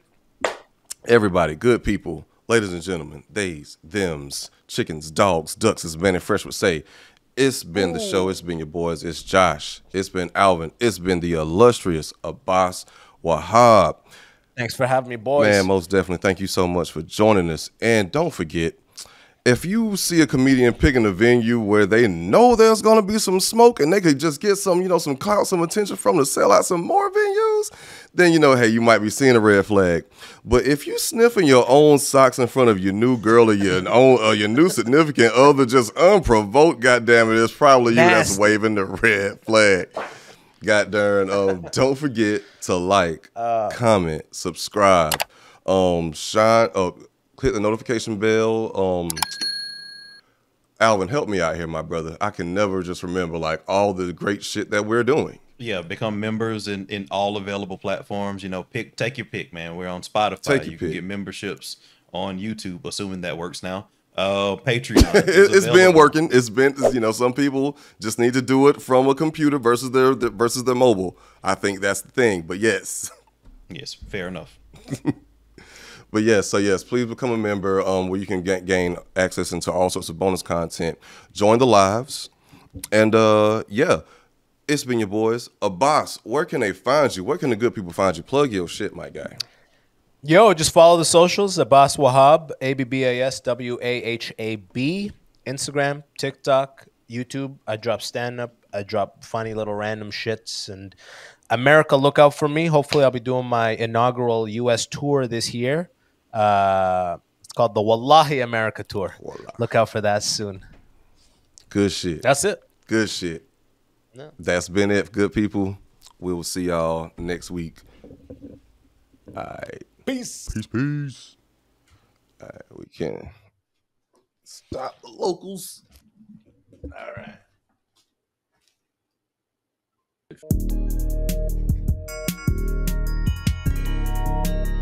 everybody, good people, ladies and gentlemen, theys, thems, chickens, dogs, ducks, as Mannie Fresh would say. It's been the show. It's been your boys. It's Josh. It's been Alvin. It's been the illustrious Abbas Wahab. Thanks for having me, boys. Man, most definitely. Thank you so much for joining us. And don't forget, if you see a comedian picking a venue where they know there's gonna be some smoke and they could just get some, you know, some clout, some attention from to sell out some more venues, then you know, hey, you might be seeing a red flag. But if you sniffing your own socks in front of your new girl or your own or your new significant other just unprovoked, goddamn it, it's probably you that's waving the red flag. God darn. Um, [LAUGHS] don't forget to like, Uh. comment, subscribe. Um, shine. Uh, click the notification bell. Um, Alvin, help me out here, my brother. I can never just remember like all the great shit that we're doing. Yeah, become members in, in all available platforms. You know, pick take your pick, man. We're on Spotify. Take your you can pick. get memberships on YouTube, assuming that works now. Uh, Patreon. [LAUGHS] It's been working. It's been you know some people just need to do it from a computer versus their, their versus their mobile. I think that's the thing. But yes. [LAUGHS] Yes, fair enough. [LAUGHS] But yes, so yes, please become a member um, where you can get, gain access into all sorts of bonus content. Join the lives. And uh, yeah, it's been your boys. Abbas, where can they find you? Where can the good people find you? Plug your shit, my guy. Yo, just follow the socials. Abbas Wahab, A B B A S W A H A B. Instagram, TikTok, YouTube. I drop stand up. I drop funny little random shits. And America, look out for me. Hopefully, I'll be doing my inaugural US tour this year. Uh, it's called the Wallahi America Tour. Look out for that soon. Good shit. That's it. Good shit. That's been it, good people. We will see y'all next week. All right. Peace. Peace, peace. All right, we can stop the locals. All right. Thank you.